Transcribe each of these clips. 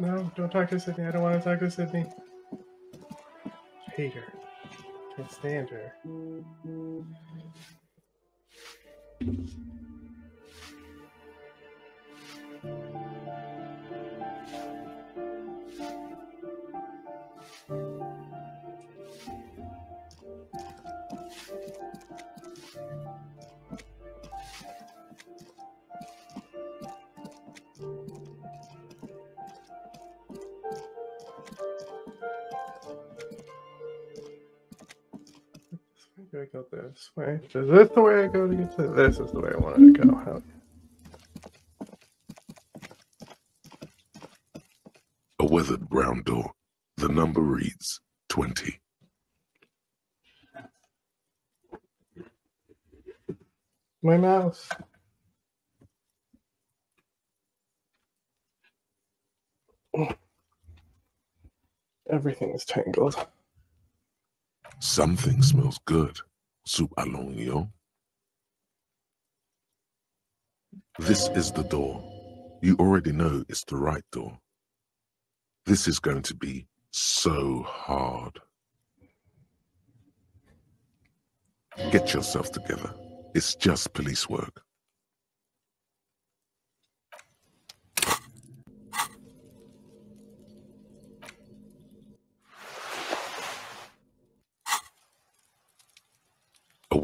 No, don't talk to Sydney. I don't want to talk to Sydney. Hate her. Can't stand her. Is this the way I go to get to this? Is the way I wanted to go. How- A weathered brown door. The number reads 20. My mouse. Everything is tangled. Something smells good. À l'oignon. This is the door. You already know it's the right door. This is going to be so hard. Get yourself together. It's just police work.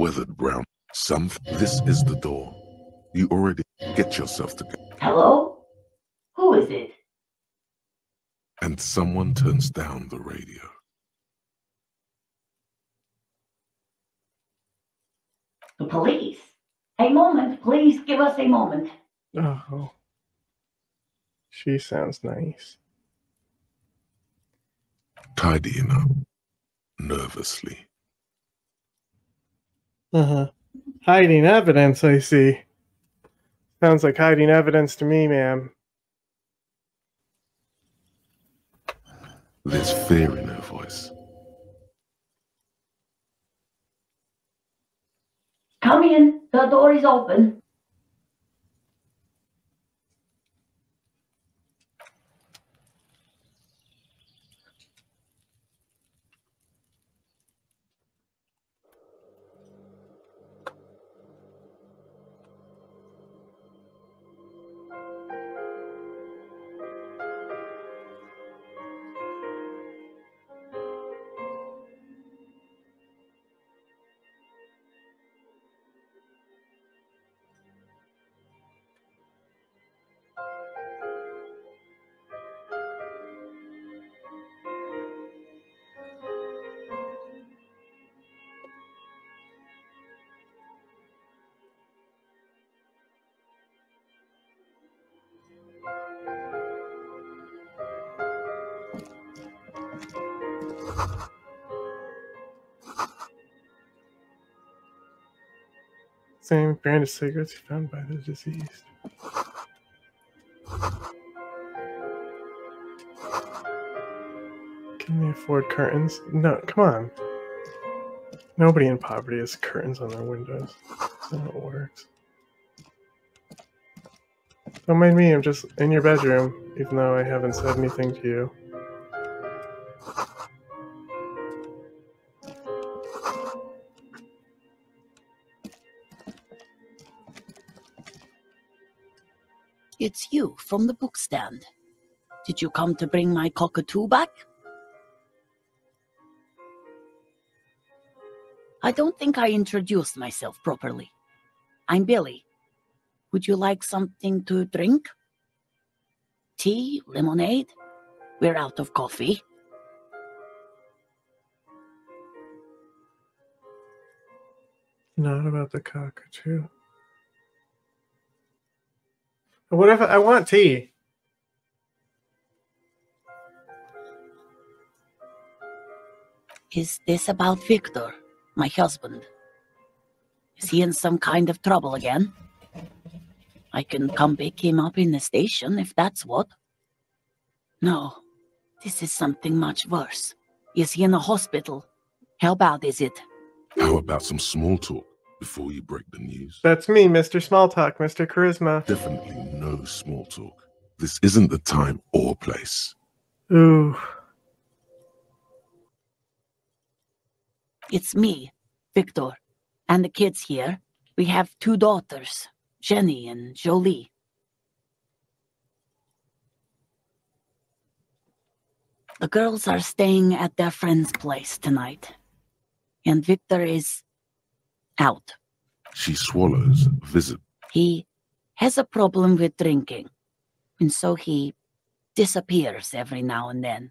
Weathered brown. Some. This is the door. You already get yourself together. Hello? Who is it? And someone turns down the radio. The police. A moment, please give us a moment. Oh. She sounds nice. Tidying up. Nervously. Uh huh. Hiding evidence, I see. Sounds like hiding evidence to me, ma'am. There's fear in her voice. Come in. The door is open. Same brand of cigarettes found by the deceased. Can they afford curtains? No, come on. Nobody in poverty has curtains on their windows. That's how it works. Don't mind me, I'm just in your bedroom, even though I haven't said anything to you. You from the book stand. Did you come to bring my cockatoo back? I don't think I introduced myself properly. I'm Billy. Would you like something to drink? Tea? Lemonade? We're out of coffee. Not about the cockatoo. What if I want tea? Is this about Victor, my husband? Is he in some kind of trouble again? I can come pick him up in the station if that's what. No, this is something much worse. Is he in a hospital? How bad is it? How about some small talk before you break the news? That's me, Mr. Small Talk, Mr. Charisma. Definitely no small talk. This isn't the time or place. Ooh. It's me, Victor, and the kids here. We have two daughters, Jenny and Jolie. The girls are staying at their friend's place tonight, and Victor is out. She swallows visibly. He has a problem with drinking, and so he disappears every now and then.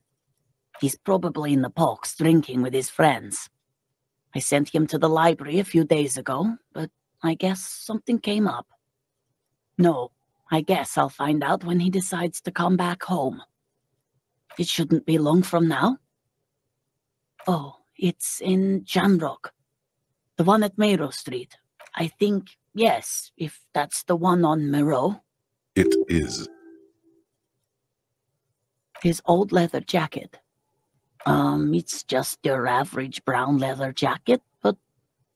He's probably in the box drinking with his friends. I sent him to the library a few days ago, but I guess something came up. No, I guess I'll find out when he decides to come back home. It shouldn't be long from now. Oh, it's in Jamrock. The one at Mayrow Street. I think, yes, if that's the one on Moreau. It is. His old leather jacket. Um, it's just your average brown leather jacket, but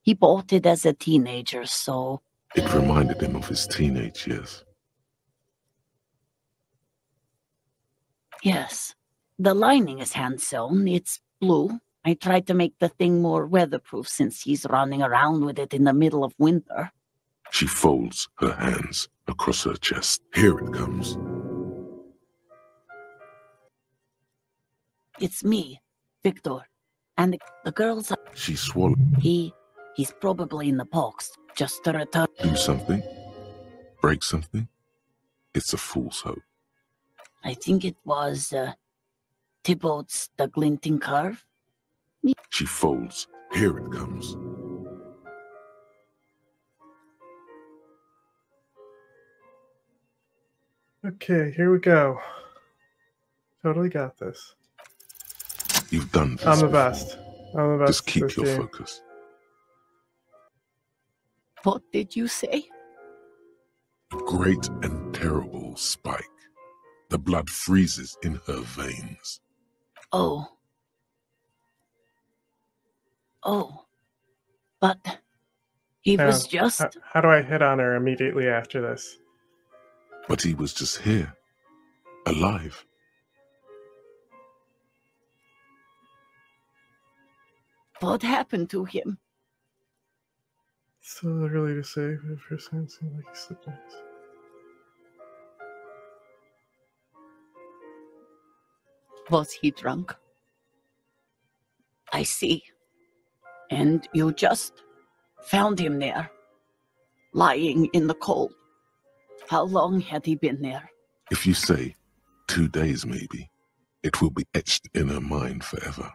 he bought it as a teenager, so It reminded him of his teenage years. yes. The lining is hand sewn. It's blue. I tried to make the thing more weatherproof since he's running around with it in the middle of winter. She folds her hands across her chest. Here it comes. It's me, Victor, and the, the girls. Are, She swallows. he, he's probably in the box just to return. Do something? Break something? It's a fool's hope. I think it was uh, Thibaut's The Glinting Curve. She folds. Here it comes. Okay, here we go. Totally got this. You've done this. I'm the before. best. I'm the best. Just keep your game. focus. What did you say? A great and terrible spike. The blood freezes in her veins. Oh. Oh. But he Hang was just. How, how do I hit on her immediately after this? But he was just here. Alive. What happened to him? So early to say, but at first glance, seemed like he slipped on Was he drunk? I see. And you just found him there, lying in the cold. How long had he been there? If you say two days, maybe, it will be etched in her mind forever.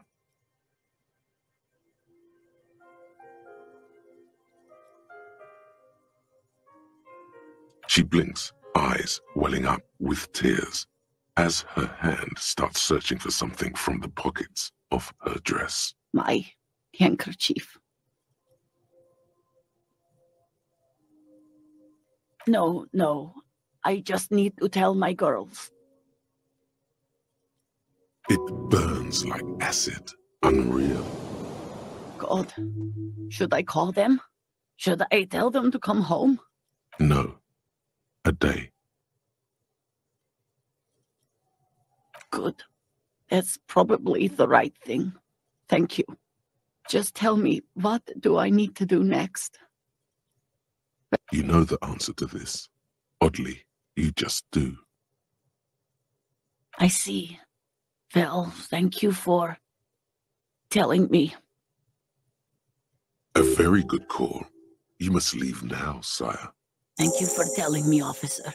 She blinks, eyes welling up with tears, as her hand starts searching for something from the pockets of her dress. My handkerchief. No, no. I just need to tell my girls. It burns like acid, unreal. God, should I call them? Should I tell them to come home? No, a day. Good. That's probably the right thing. Thank you. Just tell me, what do I need to do next? You know the answer to this. Oddly, you just do. I see. Well, thank you for telling me. A very good call. You must leave now, sire. Thank you for telling me, officer.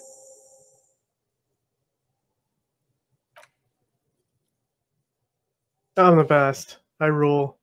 I'm the best. I rule.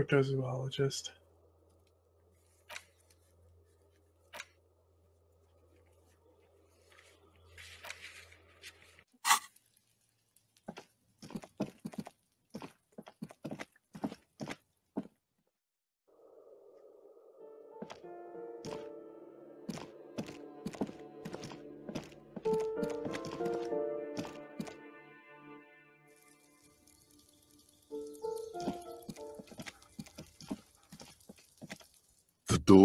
Cryptozoologist.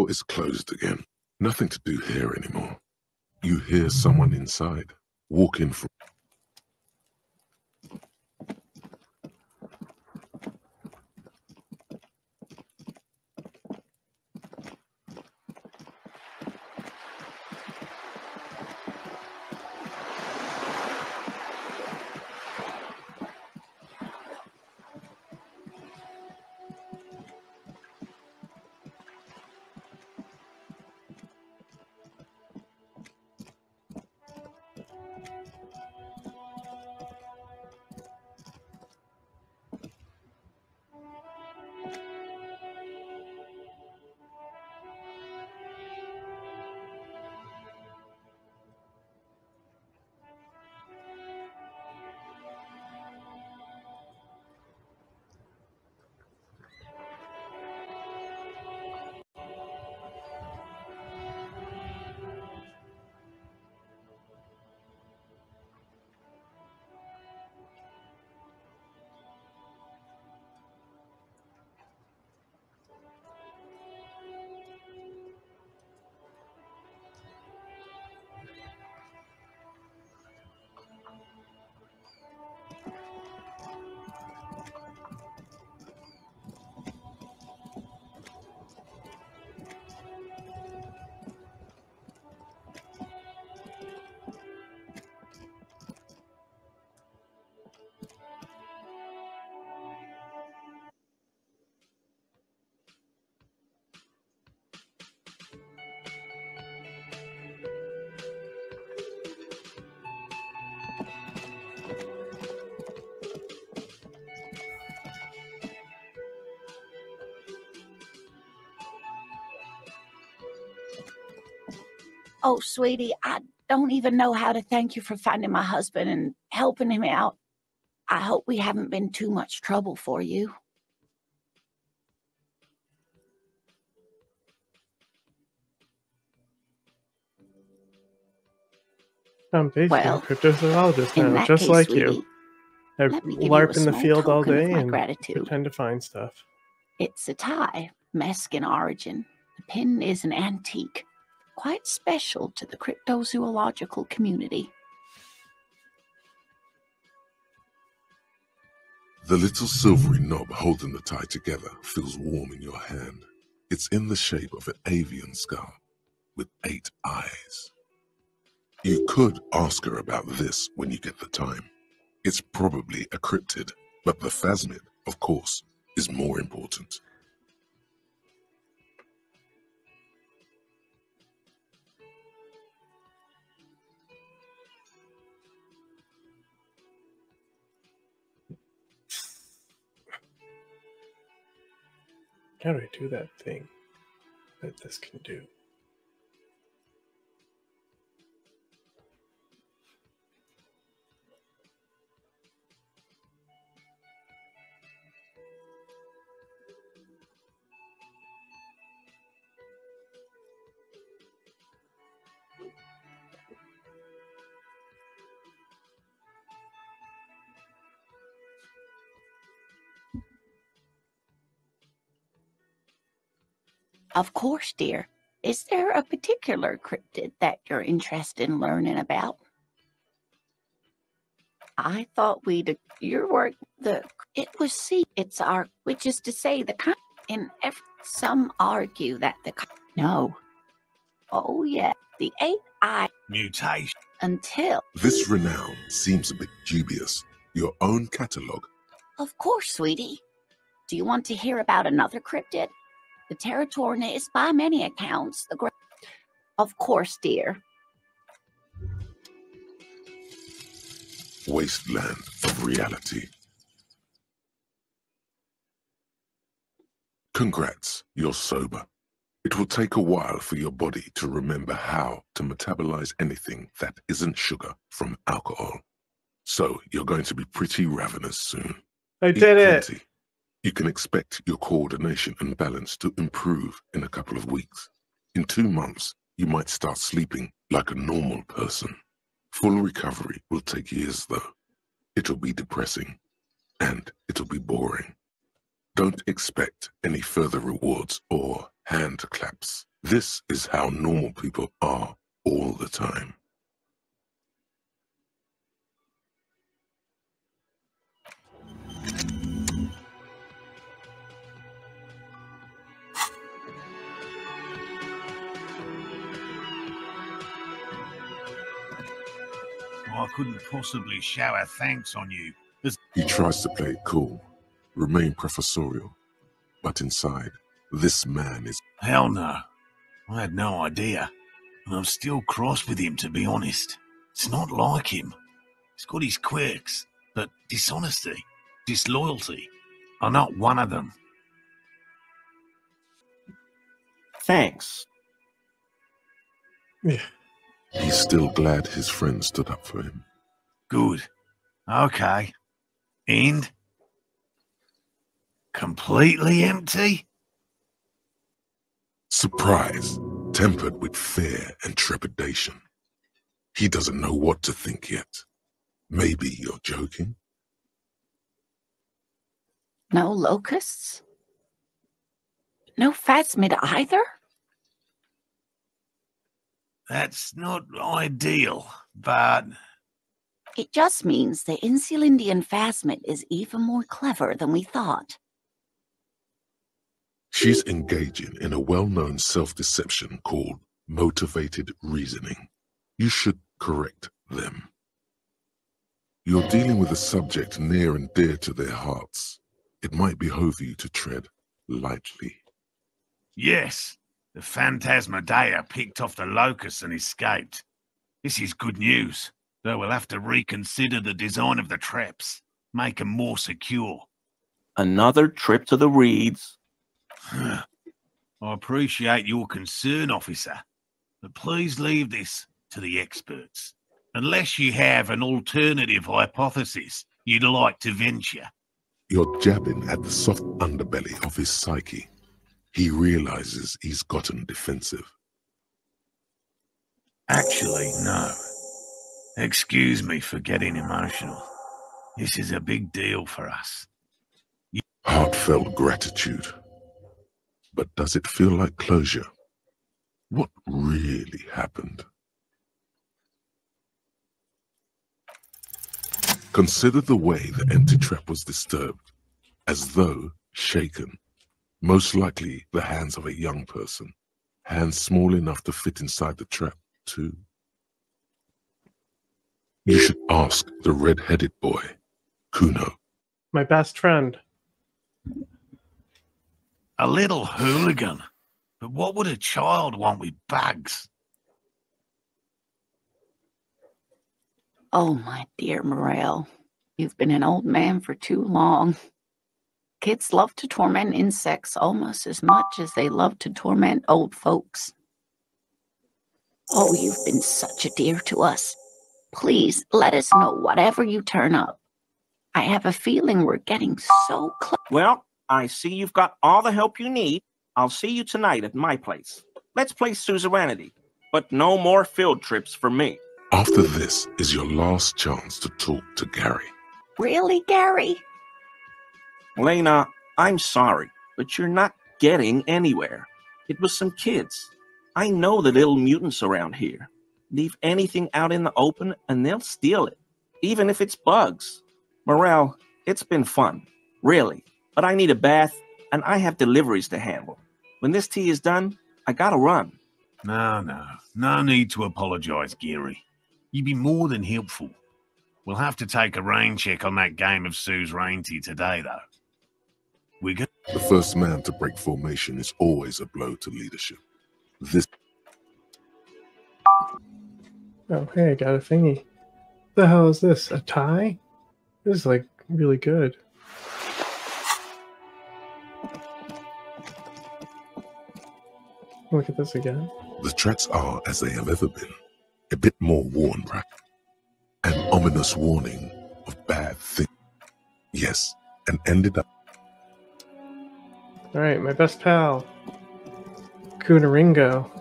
Is closed again. Nothing to do here anymore. You hear someone inside, walking from Oh, sweetie, I don't even know how to thank you for finding my husband and helping him out. I hope we haven't been too much trouble for you. I'm basically Well, a cryptozoologist now, just case, like sweetie, you. I give you LARP in the field all day and gratitude. pretend to find stuff. It's a tie, in origin. The pin is an antique, quite special to the cryptozoological community. The little silvery knob holding the tie together feels warm in your hand. It's in the shape of an avian skull with eight eyes. You could ask her about this when you get the time. It's probably a cryptid, but the phasmid, of course, is more important. How do I do that thing that this can do? Of course, dear. Is there a particular cryptid that you're interested in learning about? I thought we'd your work the it was see it's our which is to say the kind in ev- some argue that the ki- no oh yeah the eight eye Mutation. until This renown seems a bit dubious. Your own catalogue Of course, sweetie. Do you want to hear about another cryptid? The Territorna is by many accounts the great. Of course, dear. wasteland of reality. Congrats, you're sober. It will take a while for your body to remember how to metabolize anything that isn't sugar from alcohol. So you're going to be pretty ravenous soon. I Eat did it. You can expect your coordination and balance to improve in a couple of weeks. In two months, you might start sleeping like a normal person. Full recovery will take years, though. It'll be depressing and it'll be boring. Don't expect any further rewards or hand claps. This is how normal people are all the time. I couldn't possibly shower thanks on you. As He tries to play it cool, remain professorial, but inside, this man is hell no. I had no idea. And I'm still cross with him, to be honest. It's not like him. He's got his quirks, but dishonesty, disloyalty are not one of them. Thanks. Yeah. He's still glad his friend stood up for him. Good. Okay. And? Completely empty? Surprise, tempered with fear and trepidation. He doesn't know what to think yet. Maybe you're joking? No locusts? No phasmid either? That's not ideal, but It just means the Insulindian phasmid is even more clever than we thought. She's engaging in a well known self deception called motivated reasoning. You should correct them. You're dealing with a subject near and dear to their hearts. It might behove you to tread lightly. yes, the Phantasmadea picked off the locust and escaped. This is good news, though we'll have to reconsider the design of the traps, make them more secure. Another trip to the reeds. I appreciate your concern, officer, but please leave this to the experts. Unless you have an alternative hypothesis you'd like to venture. You're jabbing at the soft underbelly of his psyche. He realizes he's gotten defensive. Actually, no. Excuse me for getting emotional. This is a big deal for us. Heartfelt gratitude. But does it feel like closure? What really happened? Consider the way the empty trap was disturbed, as though shaken. Most likely the hands of a young person, hands small enough to fit inside the trap, too. You should ask the red-headed boy, Kuno. My best friend. A little hooligan. But what would a child want with bags? Oh, my dear Morell, you've been an old man for too long. Kids love to torment insects almost as much as they love to torment old folks. Oh, you've been such a dear to us. Please let us know whatever you turn up. I have a feeling we're getting so close. Well, I see you've got all the help you need. I'll see you tonight at my place. Let's play suzerainty, but no more field trips for me. After this is your last chance to talk to Gary. Really, Gary? Lena, I'm sorry, but you're not getting anywhere. It was some kids. I know the little mutants around here. Leave anything out in the open and they'll steal it, even if it's bugs. Morell, it's been fun, really, but I need a bath and I have deliveries to handle. When this tea is done, I gotta run. No, no. No need to apologise, Gary. You'd be more than helpful. We'll have to take a rain check on that game of Suzerainty today, though. We go. The first man to break formation is always a blow to leadership. This Oh, hey, I got a thingy. The hell is this? A tie? This is like really good. Look at this again. the tracks are as they have ever been, a bit more worn back. An ominous warning of bad things. Yes, and ended up All right, my best pal, Kunaringo.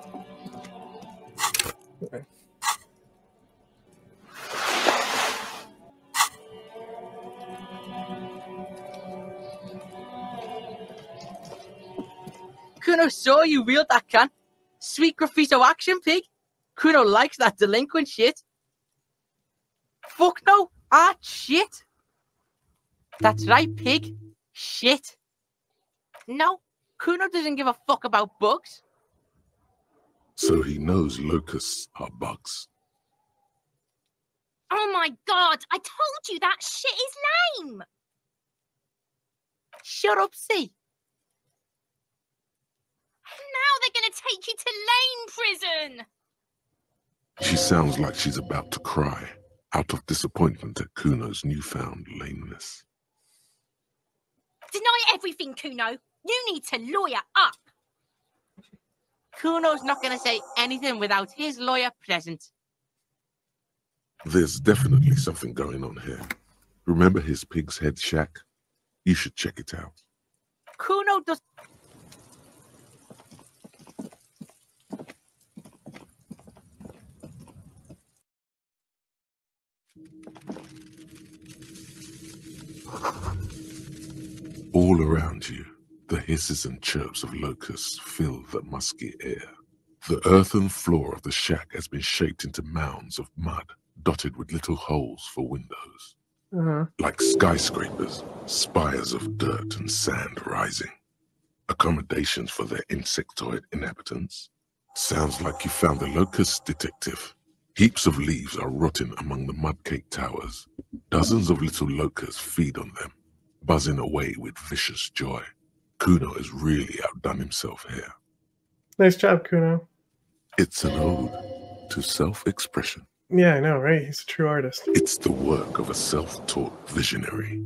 Kuno saw you wield that can. Sweet graffito action, pig. Kuno likes that delinquent shit. Fuck no, Ah, shit. That's right, pig. Shit. No, Kuno doesn't give a fuck about bugs. So he knows locusts are bugs. Oh my god, I told you that shit is lame. Shut up, see. Now they're gonna take you to lame prison. She sounds like she's about to cry out of disappointment at Kuno's newfound lameness. Deny everything, Kuno. You need to lawyer up. Kuno's not going to say anything without his lawyer present. There's definitely something going on here. Remember his pig's head shack? You should check it out. Kuno does. All around you, the hisses and chirps of locusts fill the musky air. The earthen floor of the shack has been shaped into mounds of mud, dotted with little holes for windows. Uh-huh. Like skyscrapers, spires of dirt and sand rising. Accommodations for their insectoid inhabitants. Sounds like you found the locust detective. Heaps of leaves are rotting among the mud-caked towers. Dozens of little locusts feed on them, buzzing away with vicious joy. Kuno has really outdone himself here. Nice job, Kuno. It's an ode to self-expression. Yeah, I know, right? He's a true artist. It's the work of a self-taught visionary.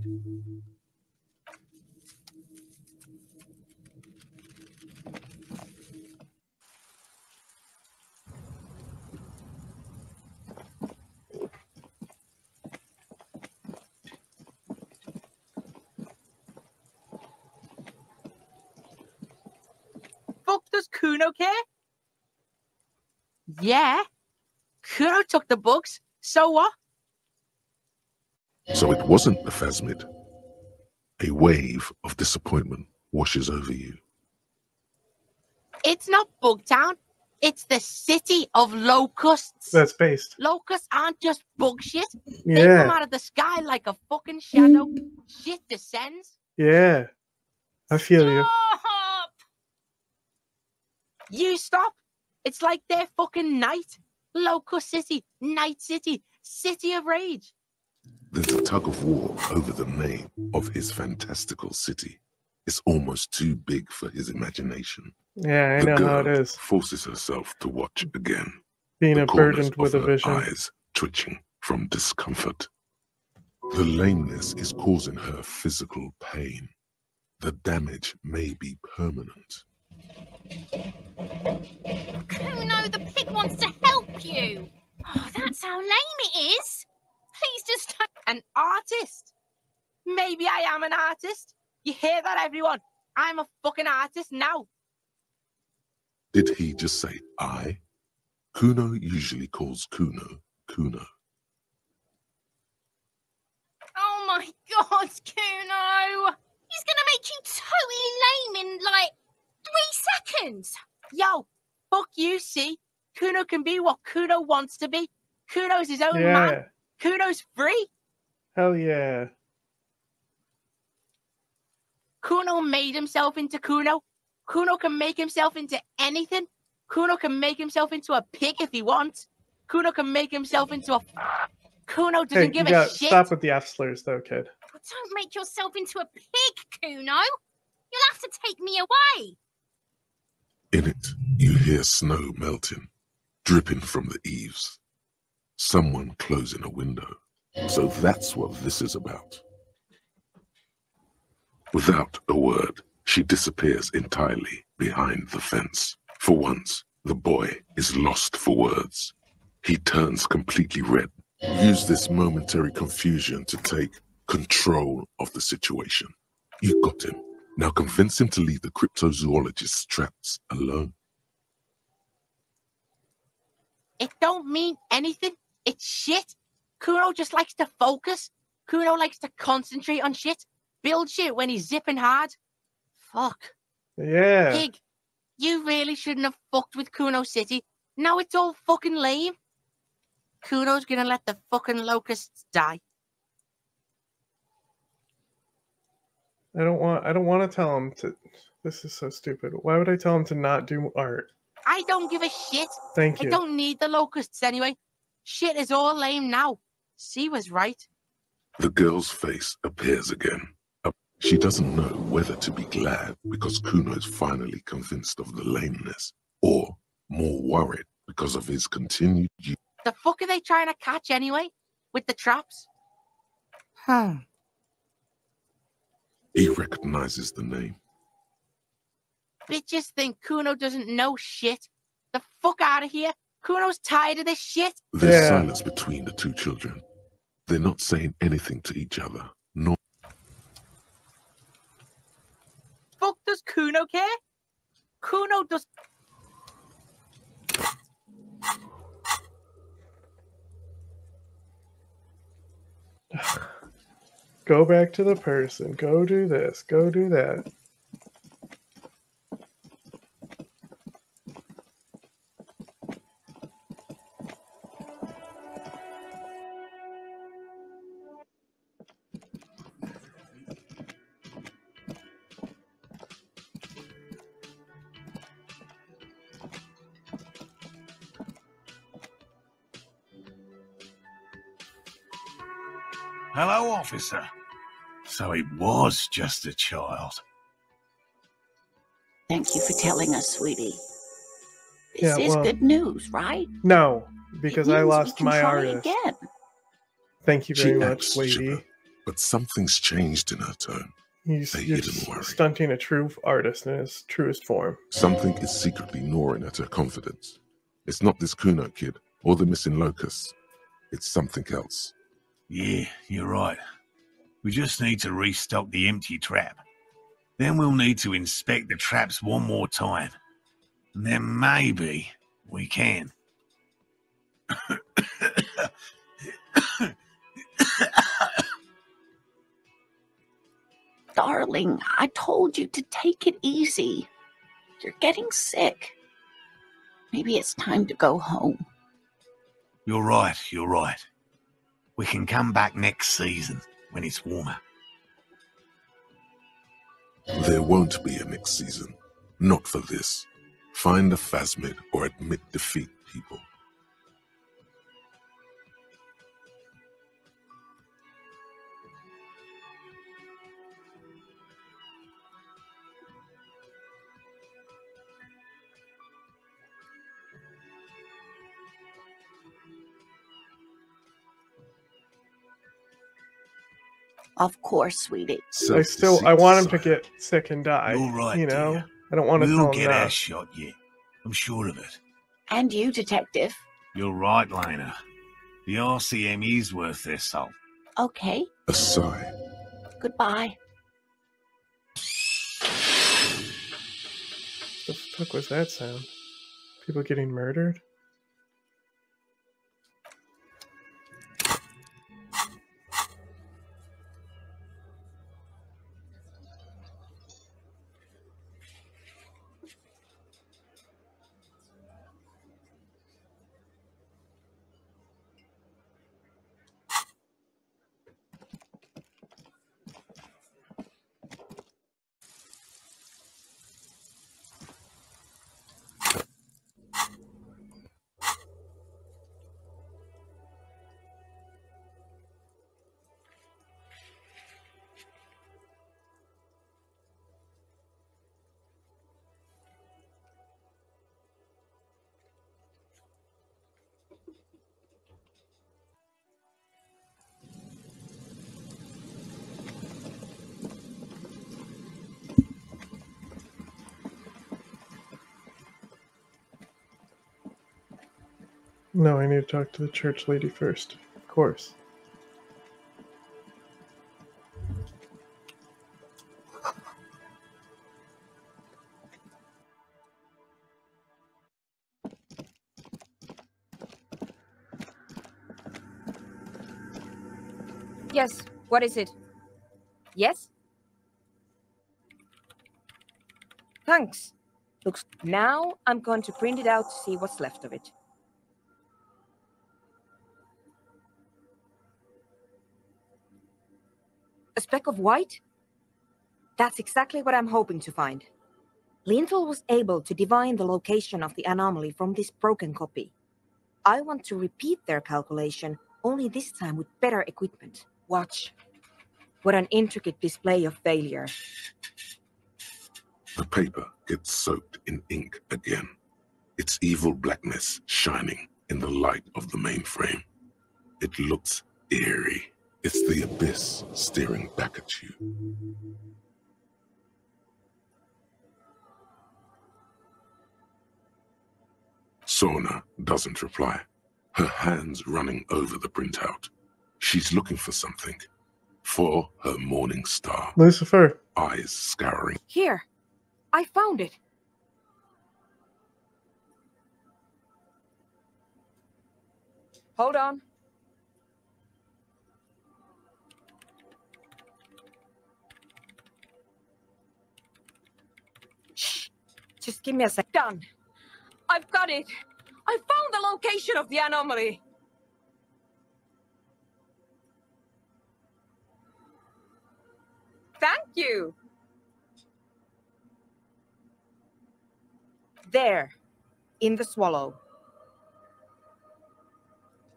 Fuck does Kuno care? Yeah. Kuno took the books. So what? So it wasn't the phasmid. A wave of disappointment washes over you. It's not Bugtown. It's the city of locusts. That's based. Locusts aren't just bug shit. They come out of the sky like a fucking shadow. Shit descends. yeah. I feel you. Stop! You stop. It's like their fucking night. Locust City, Night City, City of Rage. There's a tug of war over the name of his fantastical city. It's almost too big for his imagination. Yeah, I the know how it is. forces herself to watch again. Being a corners burdened of with a vision. eyes twitching from discomfort. The lameness is causing her physical pain. The damage may be permanent. Kuno, the pig wants to help you. Oh, that's how lame it is. Please just don't. An artist. Maybe I am an artist. You hear that, everyone? I'm a fucking artist now. Did he just say I? Kuno usually calls Kuno Kuno. Oh my god, Kuno! He's gonna make you totally lame in like three seconds. Yo, fuck you, see? Kuno can be what Kuno wants to be. Kuno's his own Yeah. man. Kuno's free. Hell yeah. Kuno made himself into Kuno. Kuno can make himself into anything. Kuno can make himself into a pig if he wants. Kuno can make himself into a. Kuno doesn't Hey, give a shit. stop with the F slurs though, kid. Don't make yourself into a pig, Kuno. You'll have to take me away. In it, you hear snow melting, dripping from the eaves. Someone closing a window. So that's what this is about. Without a word, she disappears entirely behind the fence. For once, the boy is lost for words. He turns completely red. Use this momentary confusion to take control of the situation. You got him. Now convince him to leave the cryptozoologist's traps alone. It don't mean anything. It's shit. Kuno just likes to focus. Kuno likes to concentrate on shit. Build shit when he's zipping hard. Fuck. Yeah. Pig. You really shouldn't have fucked with Kuno City. Now it's all fucking lame. Kuno's gonna let the fucking locusts die. I don't want. I don't want to tell him to. This is so stupid. Why would I tell him to not do art? I don't give a shit. Thank you. I don't need the locusts anyway. Shit is all lame now. She was right. The girl's face appears again. Uh, She doesn't know whether to be glad because Kuno is finally convinced of the lameness, or more worried because of his continued. The fuck are they trying to catch anyway? With the traps? Huh. He recognizes the name. Bitches think Kuno doesn't know shit. The fuck out of here. Kuno's tired of this shit. There's Yeah. silence between the two children. They're not saying anything to each other, nor Fuck does Kuno care? Kuno does. Go back to the person. Go do this. Go do that. Hello, officer. So he was just a child. Thank you for telling us, sweetie. This Yeah, is well- good news, right? No, because I lost my try artist. Again. Thank you She very much, acts lady. chipper. but something's changed in her tone. He's, A you're hidden worry. stunting a true artist in his truest form. Something is secretly gnawing at her confidence. It's not this Kuno kid or the missing locusts. It's something else. Yeah, you're right. We just need to restock the empty trap. Then we'll need to inspect the traps one more time. And then maybe we can. Darling, I told you to take it easy. You're getting sick. Maybe it's time to go home. You're right, you're right. We can come back next season when it's warmer. There won't be a next season. Not for this. Find a Phasmid or admit defeat, people. Of course, sweetie. I still I want him to get sick and die. You're right, you know, dear. I don't want to We'll get our shot yet. I'm sure of it. And you, detective. You're right, Lena. The RCM is worth their salt. Okay, A sigh. goodbye. The fuck was that sound? People getting murdered? No, I need to talk to the church lady first. Of course. Yes, what is it? Yes? Thanks. Looks now I'm going to print it out to see what's left of it. A speck of white? That's exactly what I'm hoping to find. Lintel was able to divine the location of the anomaly from this broken copy. I want to repeat their calculation, only this time with better equipment. Watch. What an intricate display of failure. The paper gets soaked in ink again, its evil blackness shining in the light of the mainframe. It looks eerie. It's the abyss staring back at you. Soona doesn't reply, her hands running over the printout. She's looking for something. For her morning star, Lucifer. eyes scouring. Here, I found it. Hold on. Just give me a sec. Done. I've got it. I found the location of the anomaly. Thank you. There, in the swallow.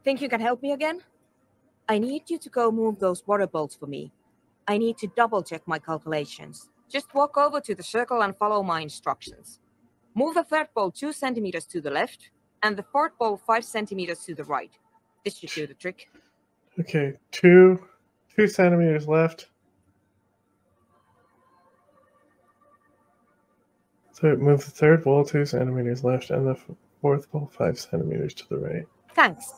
Think you can help me again? I need you to go move those water bolts for me. I need to double check my calculations. Just walk over to the circle and follow my instructions. Move the third ball two centimeters to the left and the fourth ball five centimeters to the right. This should do the trick. Okay, two two centimeters left. So move the third ball two centimeters left and the f- fourth ball five centimeters to the right. Thanks.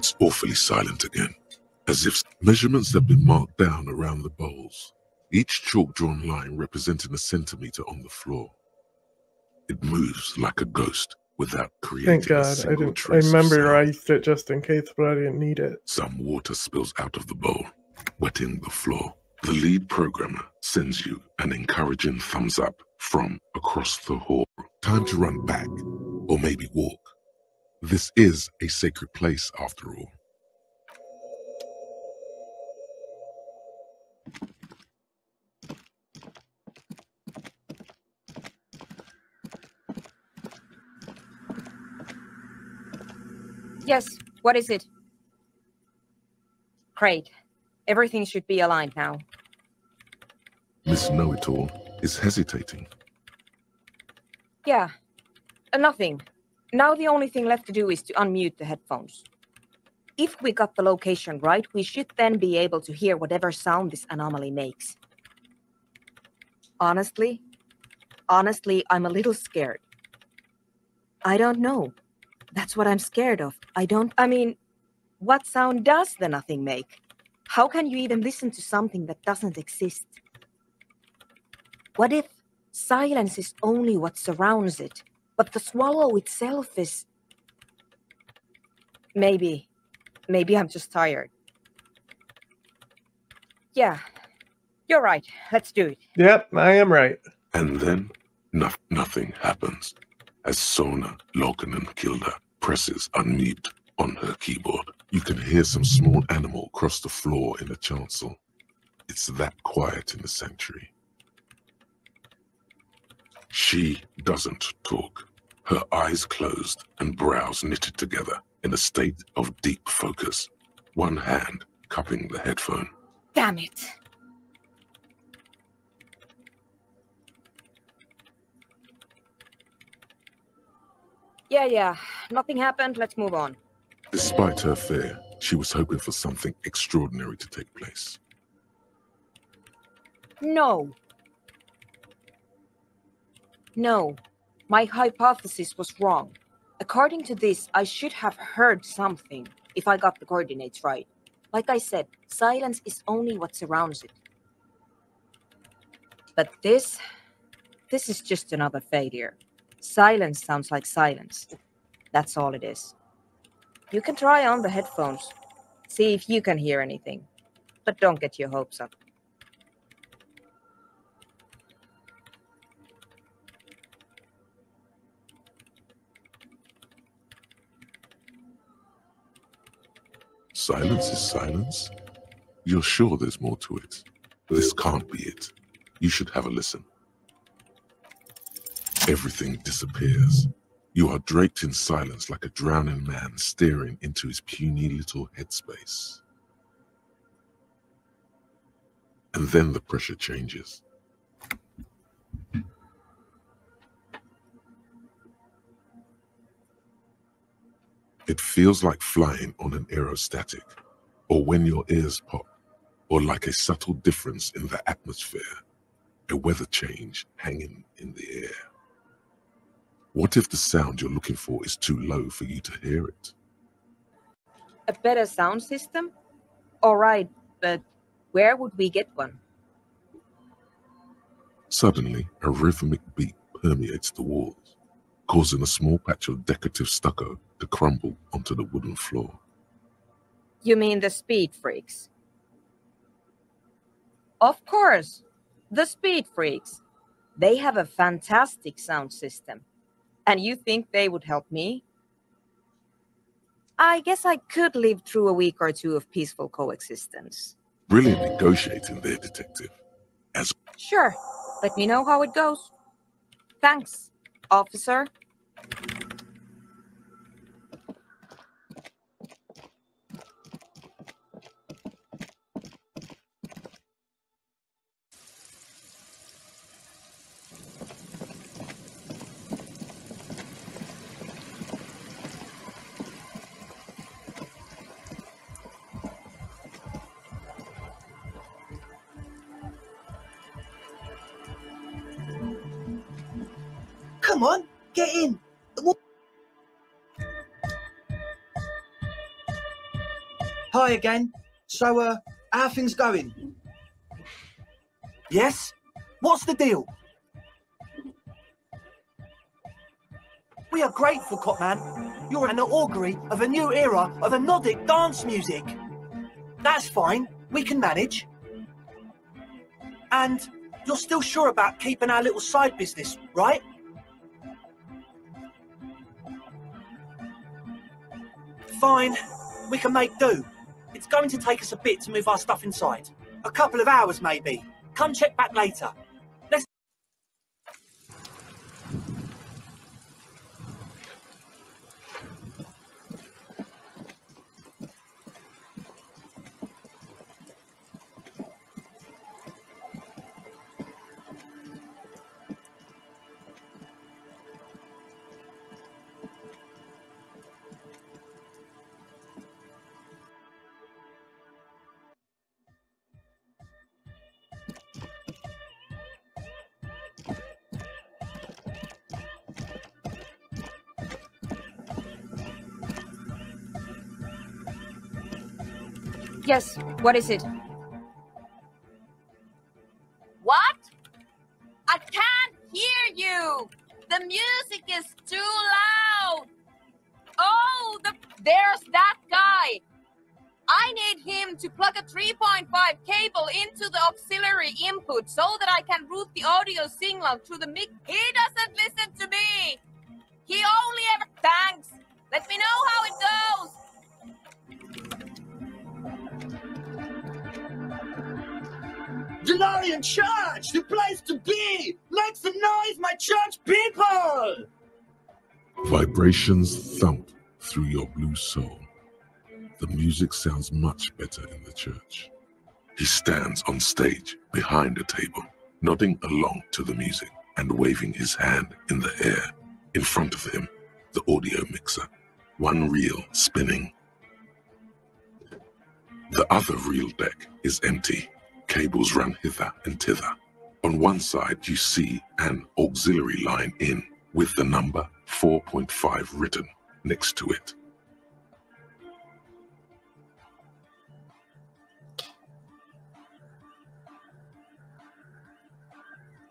It's awfully silent again, as if measurements have been marked down around the bowls, each chalk drawn line representing a centimeter on the floor. It moves like a ghost without creating Thank God. I didn't I of sound. memorized it just in case, but I didn't need it. Some water spills out of the bowl, wetting the floor. The lead programmer sends you an encouraging thumbs up from across the hall. Time to run back, or maybe walk. This is a sacred place, after all. Yes, what is it? Great. Everything should be aligned now. Miss Know It All is hesitating. Yeah, uh, nothing. Now the only thing left to do is to unmute the headphones. If we got the location right, we should then be able to hear whatever sound this anomaly makes. Honestly, honestly, I'm a little scared. I don't know. That's what I'm scared of. I don't, I mean, what sound does the nothing make? How can you even listen to something that doesn't exist? What if silence is only what surrounds it, but the swallow itself is. Maybe. Maybe I'm just tired. Yeah, you're right. Let's do it. Yep, I am right. And then no- nothing happens as Soona, Logan, and Kilda presses unmute on her keyboard. You can hear some small animal cross the floor in the chancel. It's that quiet in the sanctuary. She doesn't talk, her eyes closed and brows knitted together in a state of deep focus, one hand cupping the headphone. Damn it. Yeah, yeah. Nothing happened. Let's move on. Despite her fear, she was hoping for something extraordinary to take place. No. No. My hypothesis was wrong. According to this, I should have heard something if I got the coordinates right. Like I said, silence is only what surrounds it. But this, this is just another failure. Silence sounds like silence. That's all it is. You can try on the headphones. See if you can hear anything. But don't get your hopes up. Silence is silence? You're sure there's more to it? This can't be it. You should have a listen. Everything disappears. You are draped in silence like a drowning man staring into his puny little headspace. And then the pressure changes. It feels like flying on an aerostatic, or when your ears pop, or like a subtle difference in the atmosphere, a weather change hanging in the air. What if the sound you're looking for is too low for you to hear it? A better sound system? All right, but where would we get one? Suddenly, a rhythmic beat permeates the walls, causing a small patch of decorative stucco to crumble onto the wooden floor. You mean the speed freaks? Of course, the speed freaks. They have a fantastic sound system. And you think they would help me? I guess I could live through a week or two of peaceful coexistence. Brilliant negotiating there, detective. As Sure, let me know how it goes. Thanks, officer. Hi again. So, uh, how things going? Yes? What's the deal? We are grateful, Copman. You're an augury of a new era of Nordic dance music. That's fine. We can manage. And you're still sure about keeping our little side business, right? Fine, we can make do. It's going to take us a bit to move our stuff inside. A couple of hours, maybe. Come check back later. Yes, what is it? What? I can't hear you. The music is too loud. Oh, the, there's that guy. I need him to plug a 3.5 cable into the auxiliary input so that I can route the audio signal to the mic. He doesn't Dolorian Church, the place to be! Make some noise, my church people! Vibrations thump through your blue soul. The music sounds much better in the church. He stands on stage behind a table, nodding along to the music and waving his hand in the air. In front of him, the audio mixer, one reel spinning. The other reel deck is empty. Cables run hither and thither. On one side, you see an auxiliary line in with the number 4.5 written next to it.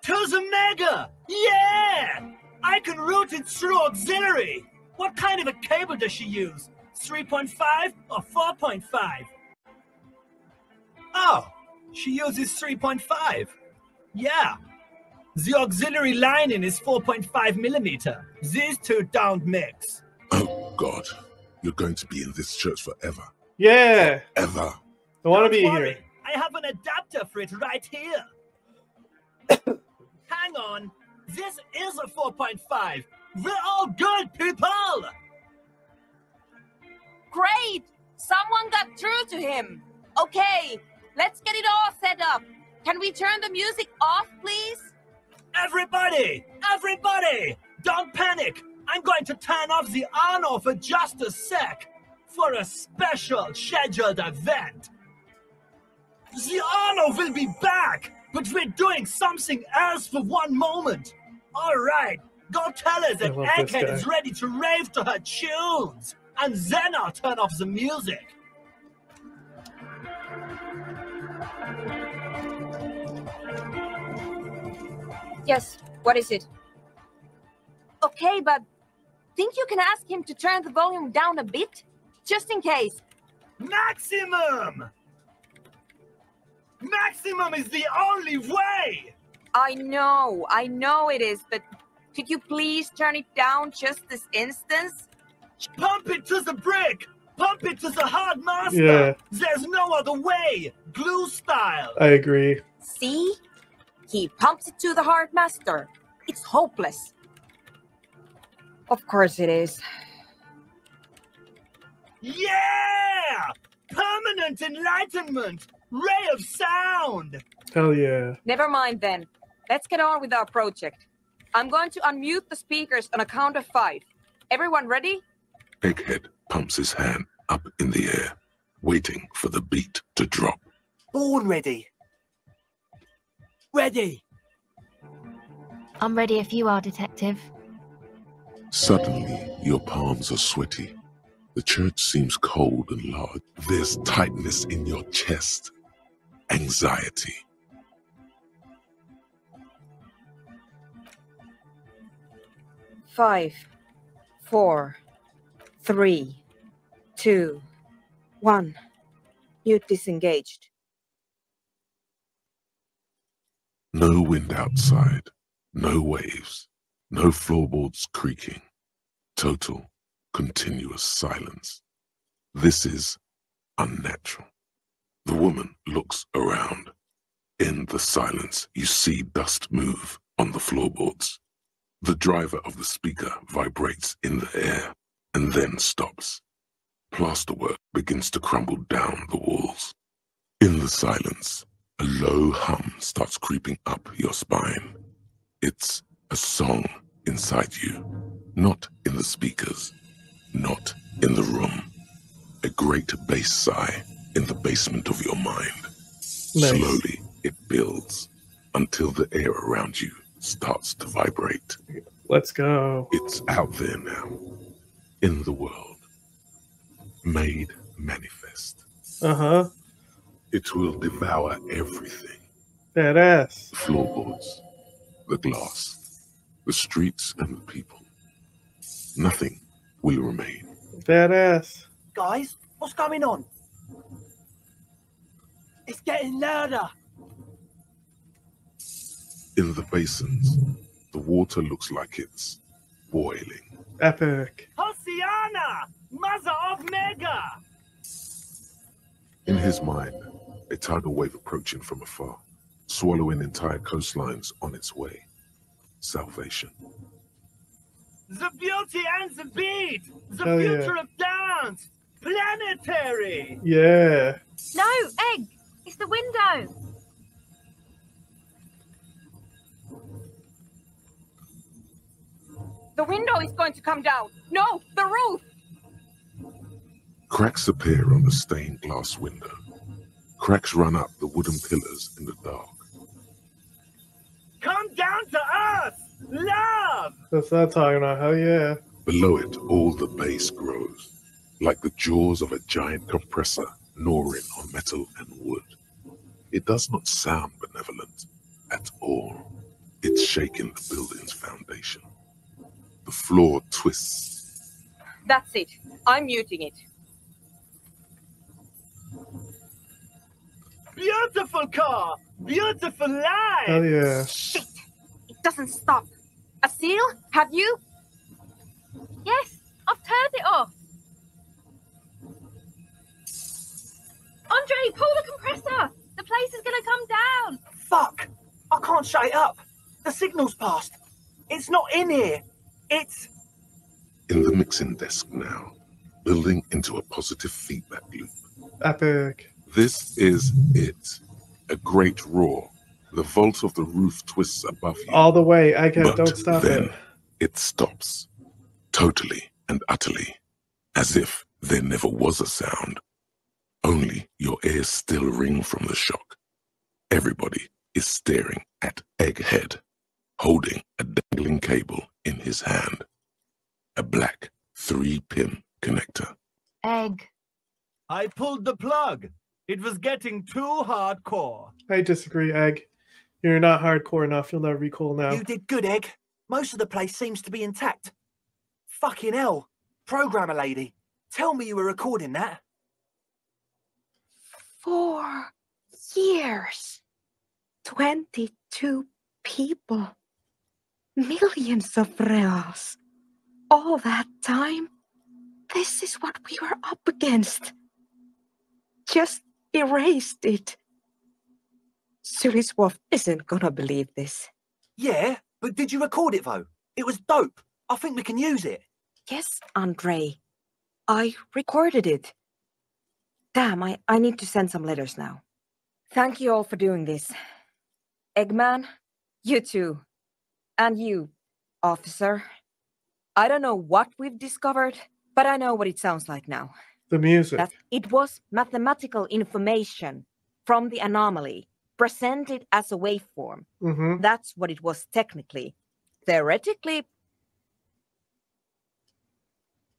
To the mega! Yeah! I can route it through auxiliary! What kind of a cable does she use? 3.5 or 4.5? Oh, she uses 3.5. Yeah. The auxiliary lining is 4.5 millimeter. These two don't mix. Oh, God. You're going to be in this church forever. Yeah, Ever. I want to be worry, here. I have an adapter for it right here. Hang on. This is a 4.5. We're all good people. Great! Someone got through to him. Okay, let's get it all set up. Can we turn the music off, please? Everybody, everybody, don't panic. I'm going to turn off the Arno for just a sec for a special scheduled event. The Arno will be back, but we're doing something else for one moment. All right, go tell her that love Egghead is ready to rave to her tunes, and then I'll turn off the music. Yes, what is it? Okay, but think you can ask him to turn the volume down a bit? Just in case. Maximum! Maximum is the only way! I know, I know it is, but could you please turn it down just this instance? Pump it to the brick! Pump it to the hard master! Yeah. There's no other way! Glue style! I agree. See? He pumps it to the hard master. It's hopeless. Of course it is. Yeah! Permanent enlightenment! Ray of sound! Hell yeah. Never mind then. Let's get on with our project. I'm going to unmute the speakers on a count of five. Everyone ready? Egghead pumps his hand up in the air, waiting for the beat to drop. Born ready. Ready. I'm ready if you are, Detective. Suddenly, your palms are sweaty. The church seems cold and large. There's tightness in your chest, anxiety. Five, four, three, two, one. Mute disengaged. No wind outside, no waves, no floorboards creaking. Total, continuous silence. This is unnatural. The woman looks around. In the silence, you see dust move on the floorboards. The driver of the speaker vibrates in the air and then stops. Plasterwork begins to crumble down the walls. In the silence, a low hum starts creeping up your spine. It's a song inside you, not in the speakers, not in the room. A great bass sigh in the basement of your mind. Nice. Slowly, it builds until the air around you starts to vibrate. Let's go. It's out there now, in the world, made manifest. Uh huh. It will devour everything Badass. the floorboards, the glass, the streets, and the people. Nothing will remain. Badass. Guys, what's going on? It's getting louder. In the basins, the water looks like it's boiling. Epic. Hosiana! Mother of Mega! In his mind, a tidal wave approaching from afar, swallowing entire coastlines on its way. Salvation. The beauty and the beat! The Hell yeah. future of dance! Planetary! Yeah. No, Egg! It's the window! The window is going to come down. No, the roof! Cracks appear on the stained glass window. Cracks run up the wooden pillars in the dark. Come down to us! Love! That's what I'm talking about. Hell yeah. Below it, all the bass grows, like the jaws of a giant compressor gnawing on metal and wood. It does not sound benevolent at all. It's shaking the building's foundation. The floor twists. That's it. I'm muting it. Beautiful car! Beautiful life! Hell yeah. Shit! It doesn't stop. Asil, have you? Yes, I've turned it off. Andre, pull the compressor. The place is gonna come down. Fuck! I can't shut it up. The signal's passed. It's not in here. It's. In the mixing desk now, building into a positive feedback loop. Epic. This is it. A great roar. The vault of the roof twists above you. All the way. Egghead, But don't stop then it. it stops. Totally and utterly. As if there never was a sound. Only your ears still ring from the shock. Everybody is staring at Egghead, holding a dangling cable in his hand. A black three pin connector. Egg. I pulled the plug. It was getting too hardcore. I disagree, Egg. You're not hardcore enough. You'll never be cool now. You did good, Egg. Most of the place seems to be intact. Fucking hell. Programmer lady, tell me you were recording that. Four years. 22 people. Millions of reals. All that time. This is what we were up against. Just erased it. Suliswolf isn't gonna believe this. Yeah, but did you record it though? It was dope. I think we can use it. Yes, Andre. I recorded it. Damn, I, I need to send some letters now. Thank you all for doing this. Eggman, you too. And you, officer. I don't know what we've discovered, but I know what it sounds like now. The music. That it was mathematical information from the anomaly presented as a waveform. Mm-hmm. That's what it was technically. Theoretically,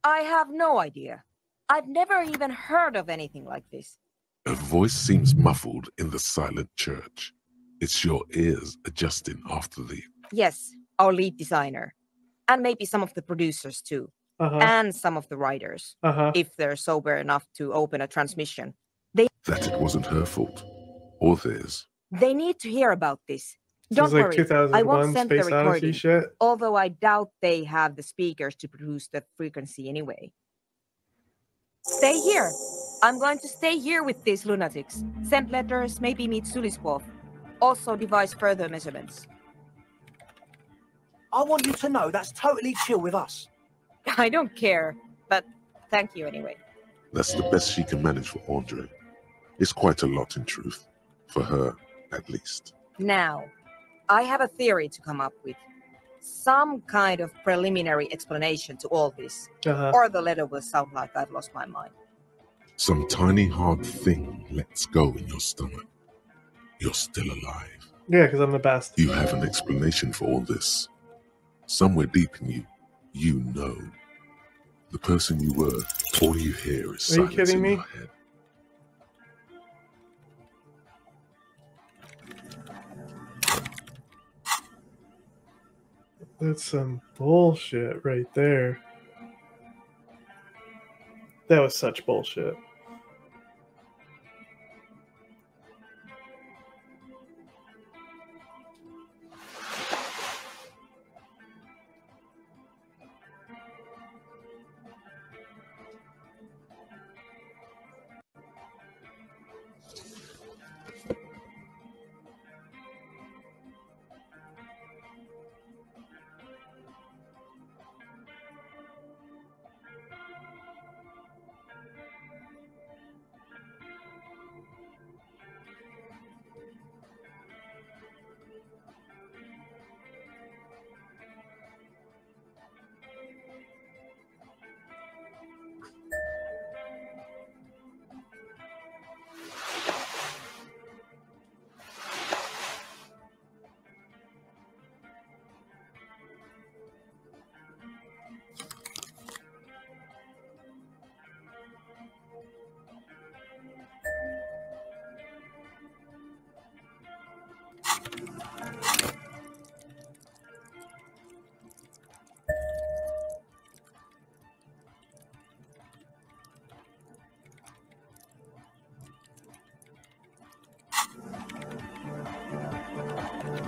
I have no idea. I've never even heard of anything like this. A voice seems muffled in the silent church. It's your ears adjusting after the Yes, our lead designer. And maybe some of the producers too. Uh-huh. And some of the writers. Uh-huh. If they're sober enough to open a transmission. they that it wasn't her fault or theirs. They need to hear about this. This Don't is like worry. I won't send the Space Odyssey recording. shit. Although I doubt they have the speakers to produce the frequency anyway. Stay here. I'm going to stay here with these lunatics. Send letters, maybe meet Sulispov. Also devise further measurements. I want you to know that's totally chill with us. I don't care, but thank you anyway. That's the best she can manage for Andre. It's quite a lot in truth. For her, at least. Now, I have a theory to come up with. Some kind of preliminary explanation to all this. Uh-huh. Or the letter will sound like I've lost my mind. Some tiny hard thing lets go in your stomach. You're still alive. Yeah, because I'm the best. You have an explanation for all this. Somewhere deep in you, you know. The person you were, all you hear is Are you silence kidding in me? your head. That's some bullshit right there. That was such bullshit.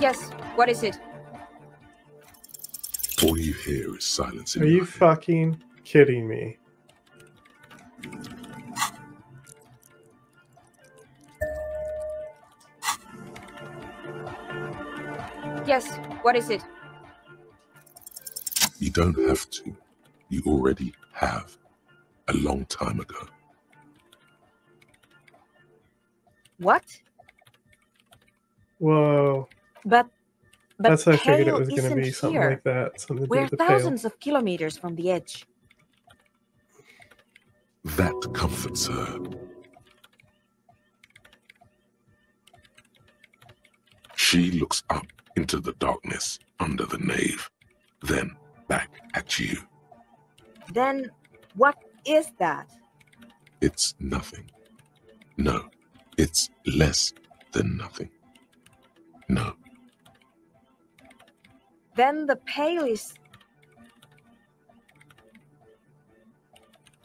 Yes, what is it? All you hear is silence Are you fucking kidding me? Yes, what is it? You don't have to. You already have. A long time ago. What? Whoa. But but That's what I figured it was going to isn't be something here. like that. Something We're with the pale. thousands of kilometers from the edge. That comforts her. She looks up into the darkness under the nave, then back at you. Then what is that? It's nothing. No, it's less than nothing. No, Then the pale is.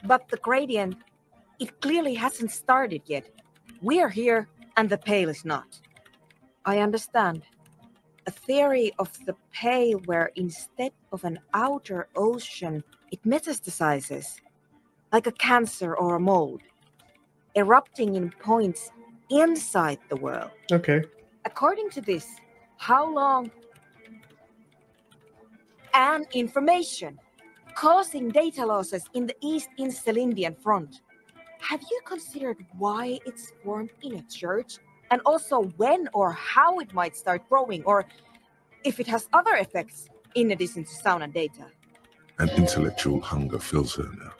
But the gradient, it clearly hasn't started yet. We're here and the pale is not. I understand. A theory of the pale where instead of an outer ocean, it metastasizes, like a cancer or a mold, erupting in points inside the world. Okay. According to this, how long and information causing data losses in the East Insulindian front. Have you considered why it's formed in a church and also when or how it might start growing or if it has other effects in addition to sound and data? an intellectual hunger fills her now,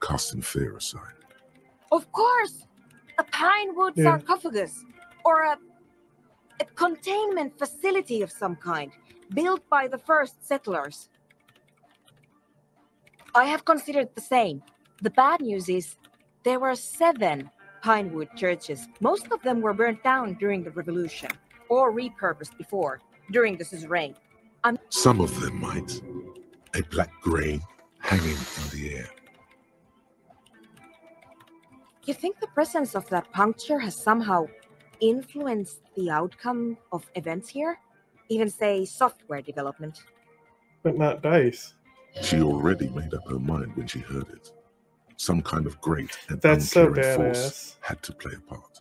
casting fear aside. Of course, a pine wood Yeah. sarcophagus or a, a containment facility of some kind built by the first settlers. I have considered the same. The bad news is there were seven pinewood churches. Most of them were burnt down during the revolution or repurposed before during the suzerain. I'm Some of them might. A black grain hanging in the air. You think the presence of that puncture has somehow influenced the outcome of events here? Even say software development? But not dice. She already made up her mind when she heard it. Some kind of great and That's so force had to play a part.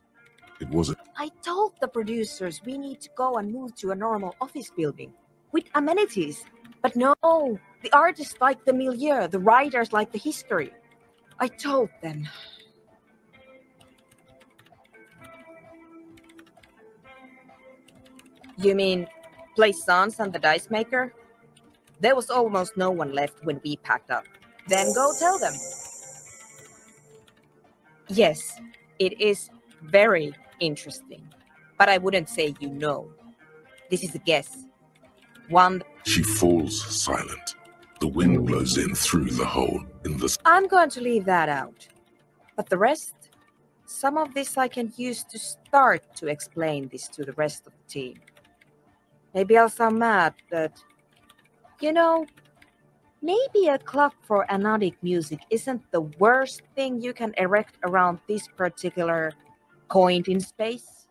It wasn't I told the producers we need to go and move to a normal office building with amenities. But no, the artists like the milieu, the writers like the history. I told them. You mean Plaisance and the Dice Maker? There was almost no one left when we packed up. Then go tell them. Yes, it is very interesting, but I wouldn't say you know. This is a guess. One. She falls silent. The wind blows in through the hole in the I'm going to leave that out. But the rest, some of this I can use to start to explain this to the rest of the team. Maybe I'll sound mad, but you know, maybe a clock for anodic music isn't the worst thing you can erect around this particular point in space.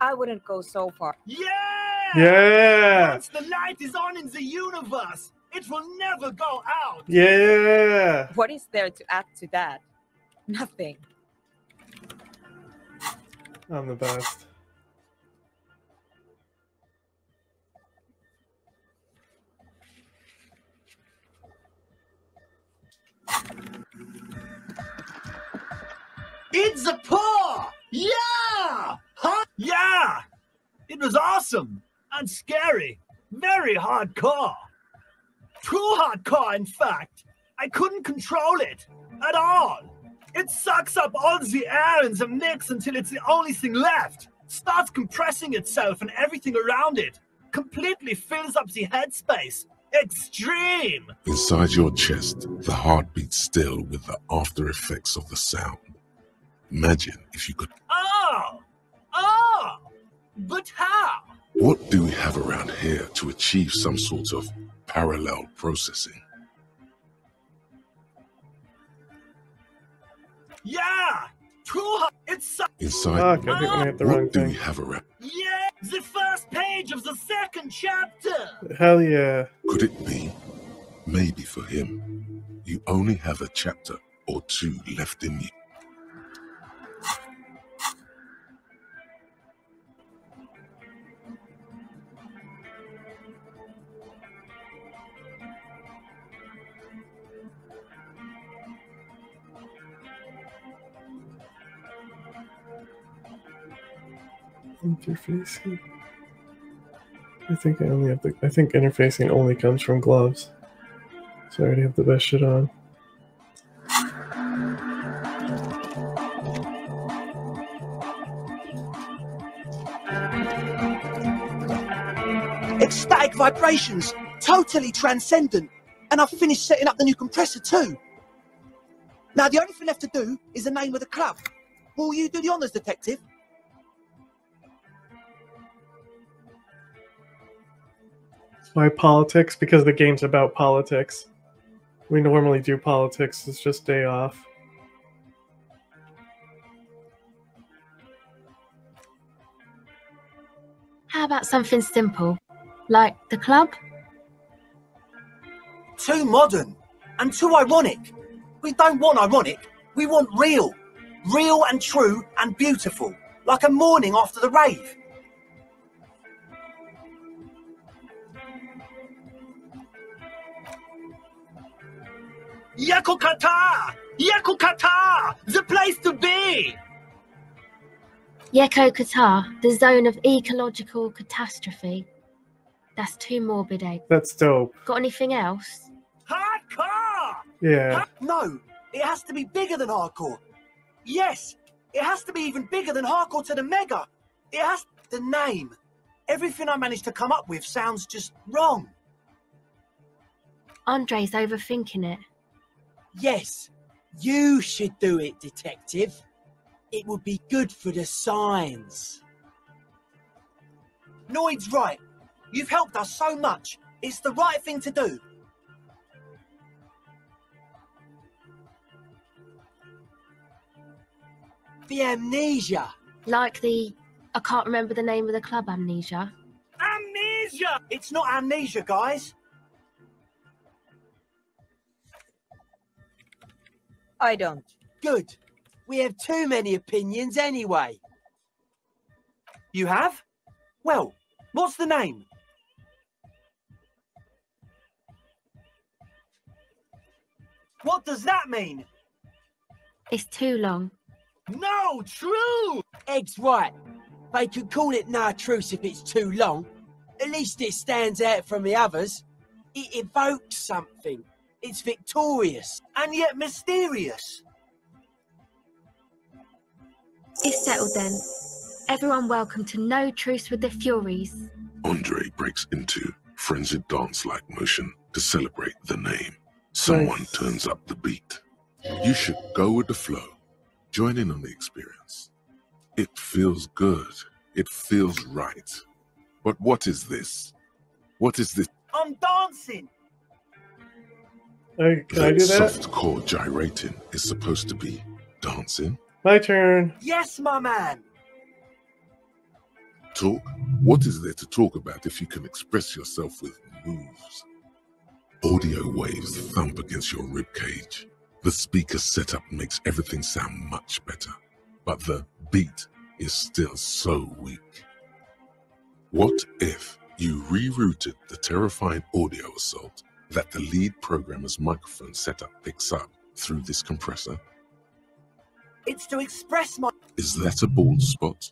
I wouldn't go so far. Yeah! Yeah. Once the light is on in the universe, it will never go out. Yeah. What is there to add to that? Nothing. I'm the best. It's a paw! Yeah! Huh? Yeah! It was awesome and scary. Very hardcore. Too hardcore, in fact. I couldn't control it at all. It sucks up all the air in the mix until it's the only thing left. Starts compressing itself and everything around it. Completely fills up the headspace. Extreme! Inside your chest, the heart beats still with the after effects of the sound. Imagine if you could. Oh! Oh! But how? What do we have around here to achieve some sort of parallel processing? Yeah! Too hot! It's Inside, ah, Fuck, I think I hit the what wrong do we thing. have around? Yeah! The first page of the second chapter! Hell yeah. Could it be? Maybe for him, you only have a chapter or two left in you. Interfacing. I think I only have the. I think interfacing only comes from gloves. So I already have the best shit on. Ecstatic vibrations, totally transcendent. And I've finished setting up the new compressor too. Now the only thing left to do is the name of the club. Will you do the honours, detective? Why politics? Because the game's about politics. We normally do politics. It's just day off. How about something simple? Like the club? Too modern and too ironic. We don't want ironic. We want real. Real and true and beautiful. Like a morning after the rave. Yakukata! Yakukata! The place to be! Yeko Qatar, the zone of ecological catastrophe. That's too morbid, Egg. That's dope. Got anything else? Hardcore! Yeah. Ha- No, it has to be bigger than hardcore. Yes, it has to be even bigger than hardcore to the mega. It has the name. Everything I managed to come up with sounds just wrong. Andre's overthinking it. Yes, you should do it, detective. It would be good for the signs. Noid's right. You've helped us so much. It's the right thing to do. The amnesia. Like the. I can't remember the name of the club, Amnesia. Amnesia! It's not amnesia, guys. I don't. Good. We have too many opinions anyway. You have? Well, what's the name? What does that mean? It's too long. No, true! Egg's right. They could call it No Truce if it's too long. At least it stands out from the others. It evokes something. It's victorious and yet mysterious. It's settled then. Everyone welcome to No Truce with the Furies. Andre breaks into frenzied dance-like motion to celebrate the name. Someone Nice. turns up the beat. You should go with the flow. Join in on the experience. It feels good. It feels right. But what is this? What is this? I'm dancing! Hey, can I do that? soft core gyrating is supposed to be dancing. My turn. Yes, my man. Talk? What is there to talk about if you can express yourself with moves? Audio waves thump against your ribcage. The speaker setup makes everything sound much better, but the beat is still so weak. What if you rerouted the terrifying audio assault that the lead programmer's microphone setup picks up through this compressor? It's to express my. Is that a bald spot?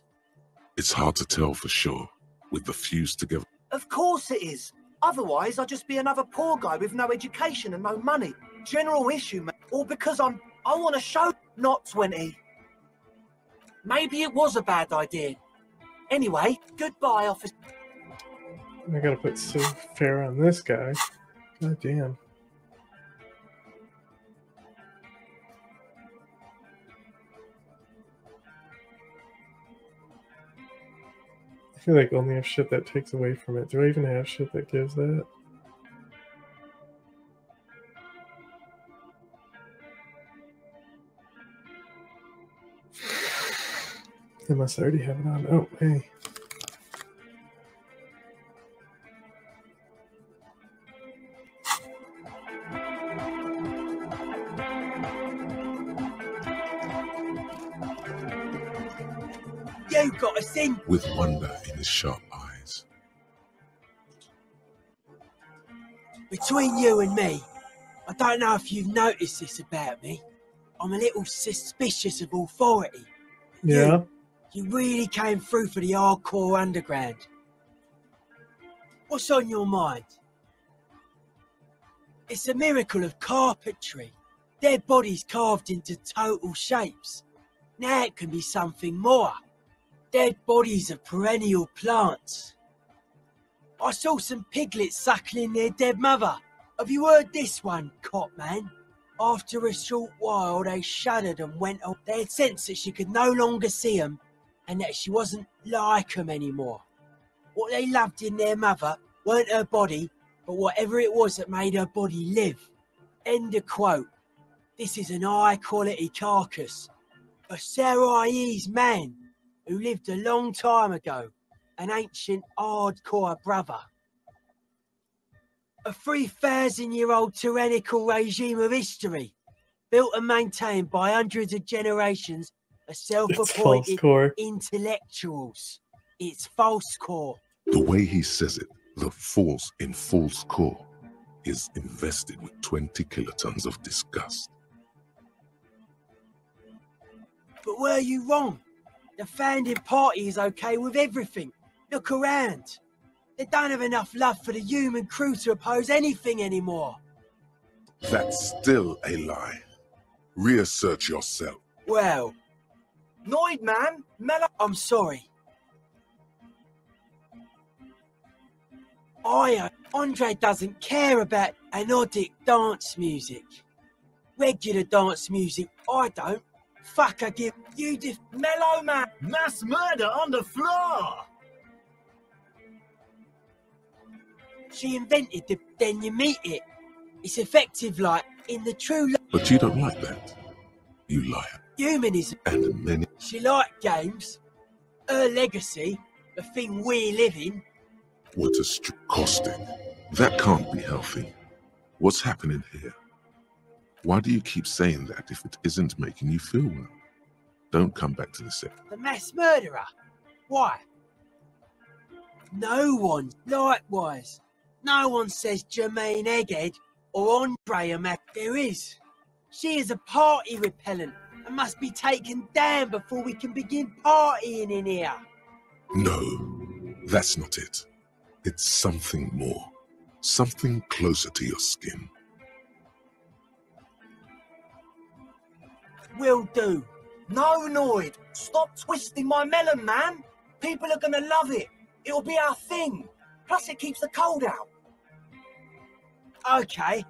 It's hard to tell for sure with the fuse together. Of course it is. Otherwise, I'd just be another poor guy with no education and no money. General issue, man. Or because I'm. I want to show. Not 20. Maybe it was a bad idea. Anyway, goodbye, officer. I gotta put some fair on this guy. God damn. I feel like only have shit that takes away from it. Do I even have shit that gives that? I must already have it on. Oh, hey. With wonder in his sharp eyes. Between you and me, I don't know if you've noticed this about me. I'm a little suspicious of authority. Yeah. You really came through for the hardcore underground. What's on your mind? It's a miracle of carpentry. Dead bodies carved into total shapes. Now it can be something more. Dead bodies of perennial plants. I saw some piglets suckling their dead mother. Have you heard this one, cop man? After a short while, they shuddered and went on. They had sensed that she could no longer see them and that she wasn't like 'em anymore. What they loved in their mother weren't her body, but whatever it was that made her body live. End of quote. This is an high quality carcass. A Sarais man who lived a long time ago, an ancient hardcore brother. A 3,000 year old tyrannical regime of history, built and maintained by hundreds of generations of self appointed intellectuals. It's false core. The way he says it, the force in false core, is invested with 20 kilotons of disgust. But were you wrong? The founding party is okay with everything. Look around. They don't have enough love for the human crew to oppose anything anymore. That's still a lie. Reassert yourself. Well, Noid man, Mellow. I'm sorry. I, uh, Andre doesn't care about anodic dance music. Regular dance music, I don't. Fuck, I give you dif- Mellow man. Mass murder on the floor! She invented the then you meet it. It's effective like in the true But you don't like that. You liar. humanism. And many. She liked games. Her legacy, the thing we live in, What a str- caustic. That can't be healthy. What's happening here? Why do you keep saying that if it isn't making you feel well? Don't come back to the set. the mass murderer. Why? No one, likewise, no one says Jermaine Egghead or Andre Amac. There is. She is a party repellent and must be taken down before we can begin partying in here. No, that's not it. It's something more. Something closer to your skin. Will do. No, Noid. Stop twisting my melon, man. People are gonna love it. It'll be our thing. Plus, it keeps the cold out. Okay.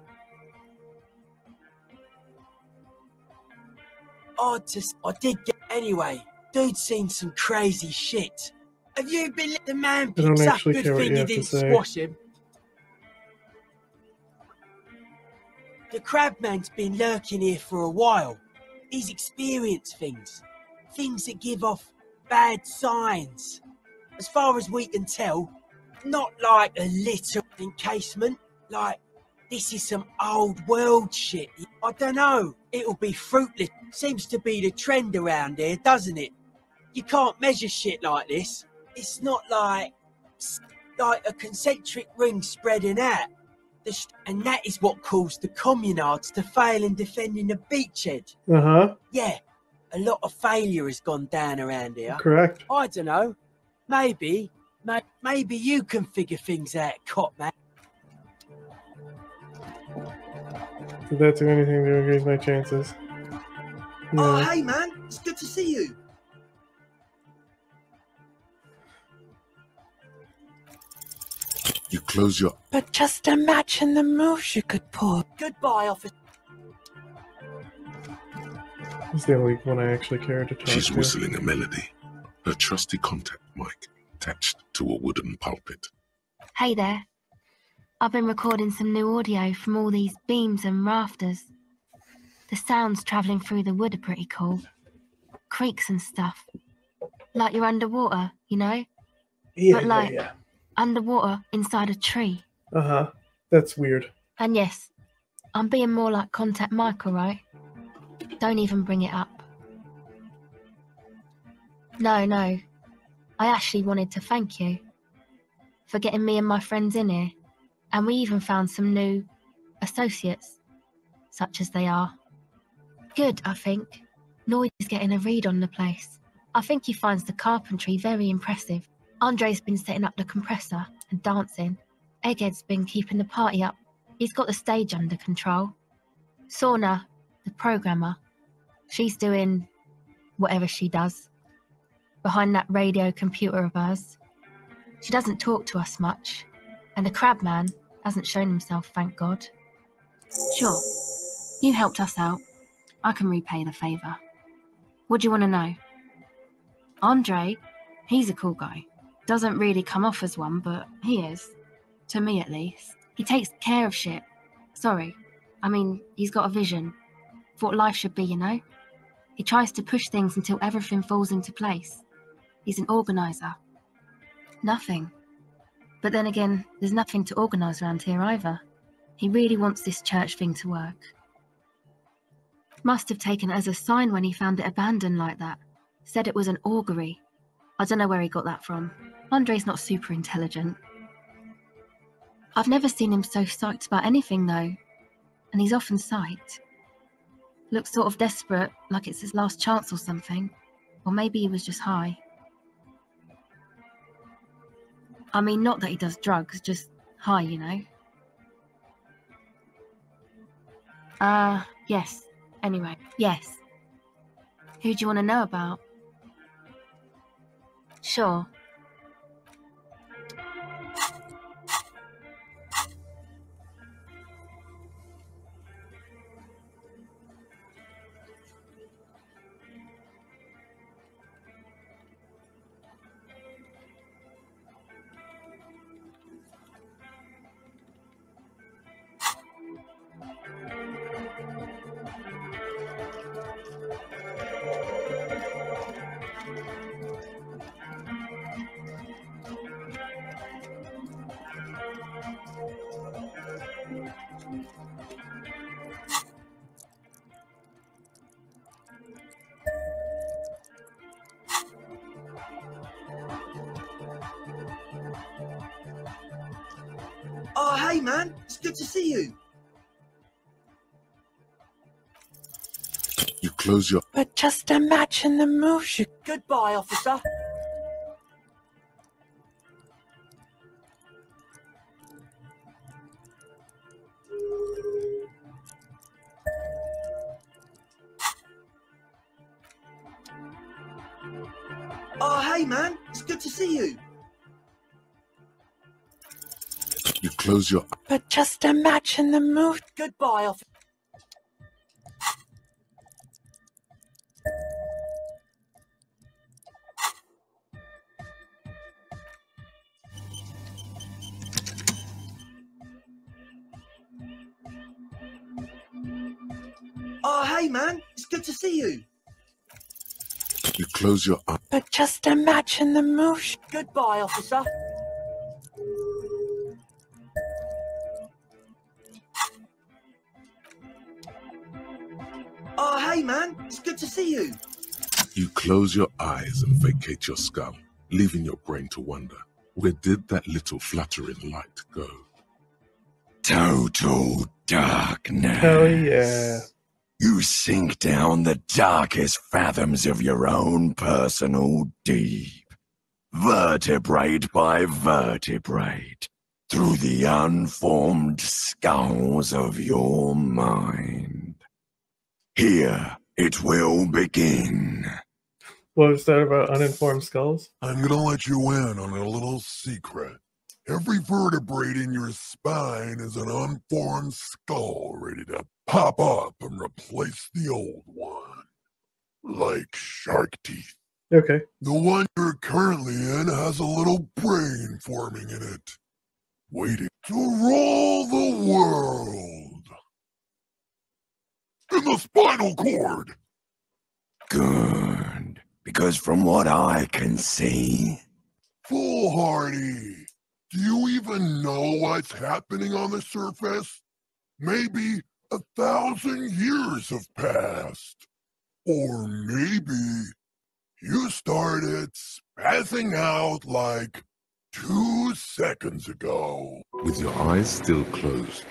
To s- I did get anyway. Dude's seen some crazy shit. Have you been the man I picks up good thing you you didn't squash him? The crabman's been lurking here for a while. He's experience things. Things that give off bad signs. As far as we can tell, not like a little encasement, like this is some old world shit. I don't know. It'll be fruitless. Seems to be the trend around here, doesn't it? You can't measure shit like this. It's not like like a concentric ring spreading out. Sh- and that is what caused the communards to fail in defending the beachhead. Uh huh. Yeah, a lot of failure has gone down around here. Correct. I don't know. Maybe, may- maybe you can figure things out, cop man. Did that do anything to increase my chances? No. Oh, hey, man. It's good to see you. You close your But just imagine the moves you could pull. Goodbye, officer. It's the only one I actually care to talk She's to. whistling a melody, her trusty contact mic attached to a wooden pulpit. Hey there. I've been recording some new audio from all these beams and rafters. The sounds travelling through the wood are pretty cool. Creaks and stuff. Like you're underwater, you know? Yeah, but yeah, like yeah. Underwater inside a tree. Uh huh. That's weird. And yes, I'm being more like Contact Michael, right? Don't even bring it up. No, no, I actually wanted to thank you for getting me and my friends in here, and we even found some new associates, such as they are. Good, I think. Lloyd is getting a read on the place. I think he finds the carpentry very impressive. Andre's been setting up the compressor and dancing. Egghead's been keeping the party up. He's got the stage under control. Soona, the programmer, she's doing whatever she does behind that radio computer of hers. She doesn't talk to us much, and the crab man hasn't shown himself, thank God. Sure, you helped us out. I can repay the favour. What do you want to know? Andre, he's a cool guy. Doesn't really come off as one, but he is. To me, at least. He takes care of shit. Sorry. I mean, he's got a vision. For what life should be, you know? He tries to push things until everything falls into place. He's an organiser. Nothing. But then again, there's nothing to organise around here either. He really wants this church thing to work. Must have taken it as a sign when he found it abandoned like that. Said it was an augury. I don't know where he got that from. Andre's not super intelligent. I've never seen him so psyched about anything though. And he's often psyched. Looks sort of desperate, like it's his last chance or something. Or maybe he was just high. I mean, not that he does drugs, just high, you know. Ah, uh, yes. Anyway, yes. Who do you want to know about? Sure. You close your But just imagine the moves you. Goodbye, officer. Oh, hey, man. It's good to see you. you close your But just imagine the mood. Goodbye, officer. Hey, man. It's good to see you. you close your eyes. But just imagine the moves. Goodbye, officer. Oh, hey, man. It's good to see you. You close your eyes and vacate your skull, leaving your brain to wonder where did that little fluttering light go? Total darkness. Hell yeah. You sink down the darkest fathoms of your own personal deep, vertebrate by vertebrate, through the unformed skulls of your mind. Here it will begin. What was that about uninformed skulls? I'm gonna let you in on a little secret. Every vertebrae in your spine is an unformed skull ready to pop up and replace the old one. Like shark teeth. Okay. The one you're currently in has a little brain forming in it, waiting to rule the world. In the spinal cord! Good. Because from what I can see, Foolhardy, do you even know what's happening on the surface? Maybe a thousand years have passed. Or maybe You started spazzing out like two seconds ago. With your eyes still closed,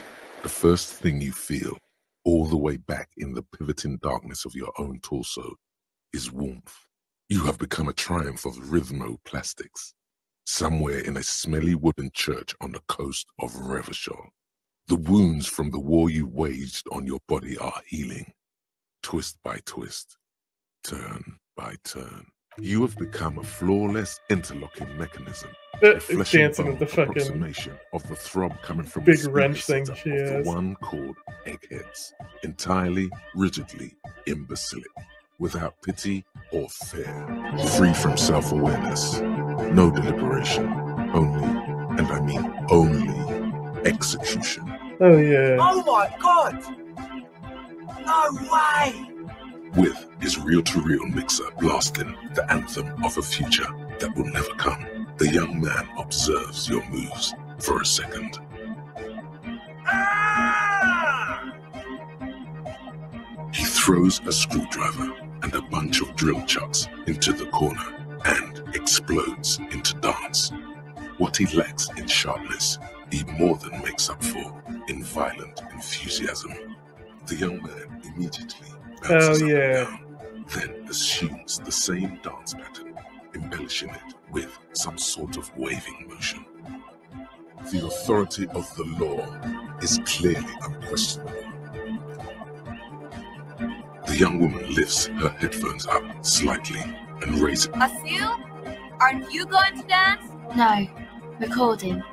the first thing you feel, all the way back in the pivoting darkness of your own torso, is warmth. You have become a triumph of rhythmoplastics, somewhere in a smelly wooden church on the coast of Revachol. The wounds from the war you waged on your body are healing, twist by twist, turn by turn. You have become a flawless interlocking mechanism. Uh, and dancing with the fucking approximation of the throb coming from big the wrench thing she of has. the one called eggheads, entirely, rigidly imbecilic, without pity or fear, free from self-awareness, no deliberation, only, and I mean only, execution. Oh yeah. Oh my god! No way! with his reel-to-reel mixer blasting the anthem of a future that will never come. The young man observes your moves for a second. Ah! He throws a screwdriver and a bunch of drill chucks into the corner and explodes into dance. What he lacks in sharpness, he more than makes up for in violent enthusiasm. The young man immediately Hell oh, yeah. then assumes the same dance pattern, embellishing it with some sort of waving motion. The authority of the law is clearly unquestionable. The young woman lifts her headphones up slightly and raises Acele, aren't you going to dance? No, recording.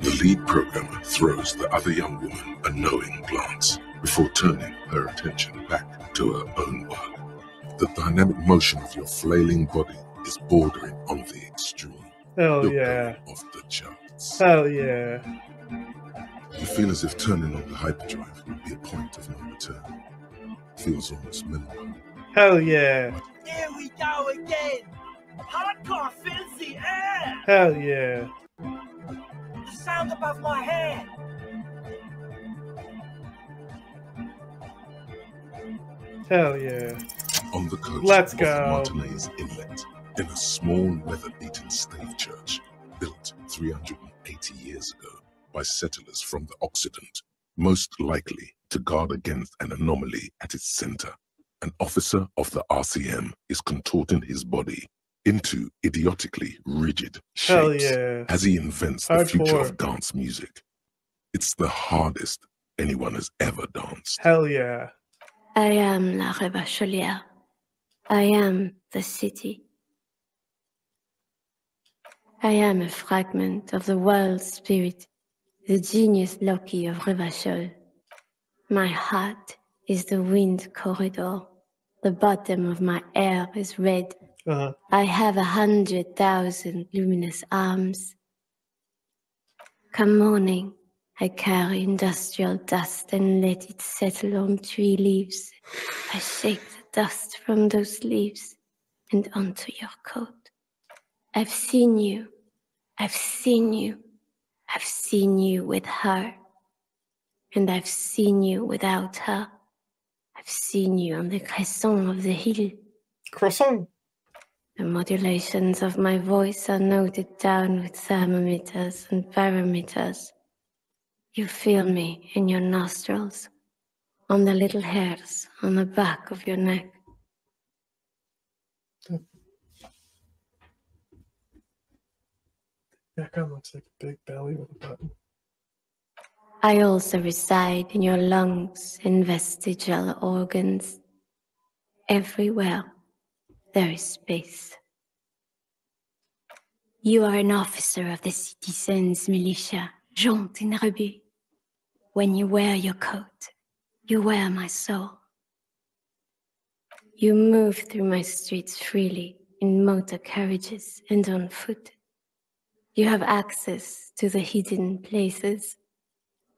The lead programmer throws the other young woman a knowing glance before turning her attention back to her own work. The dynamic motion of your flailing body is bordering on the extreme. Hell You're yeah. going off the charts. Hell yeah. You feel as if turning on the hyperdrive would be a point of no return. Feels almost minimal. Hell yeah. Here we go again. Hardcore fills the air. Hell yeah. The sound above my head. Hell yeah. On the coast Let's of go. Martinaise Inlet, in a small weather-beaten stave church built 380 years ago by settlers from the Occident, most likely to guard against an anomaly at its center. An officer of the RCM is contorting his body into idiotically rigid shapes yeah. as he invents the future of dance music. It's the hardest anyone has ever danced. Hell yeah. I am La Revacholière. I am the city. I am a fragment of the world spirit, the genius loci of Revachol. My heart is the wind corridor. The bottom of my air is red. Uh-huh. I have a hundred thousand luminous arms. Come morning, I carry industrial dust and let it settle on tree leaves. I shake the dust from those leaves and onto your coat. I've seen you. I've seen you. I've seen you with her. And I've seen you without her. I've seen you on the crescent of the hill. Croissant. The modulations of my voice are noted down with thermometers and barometers. You feel me in your nostrils, on the little hairs on the back of your neck. That guy looks like a big belly with a button. I also reside in your lungs and vestigial organs. Everywhere there is space. You are an officer of the citizens' militia, Jean Tinrebu. When you wear your coat, you wear my soul. You move through my streets freely in motor carriages and on foot. You have access to the hidden places.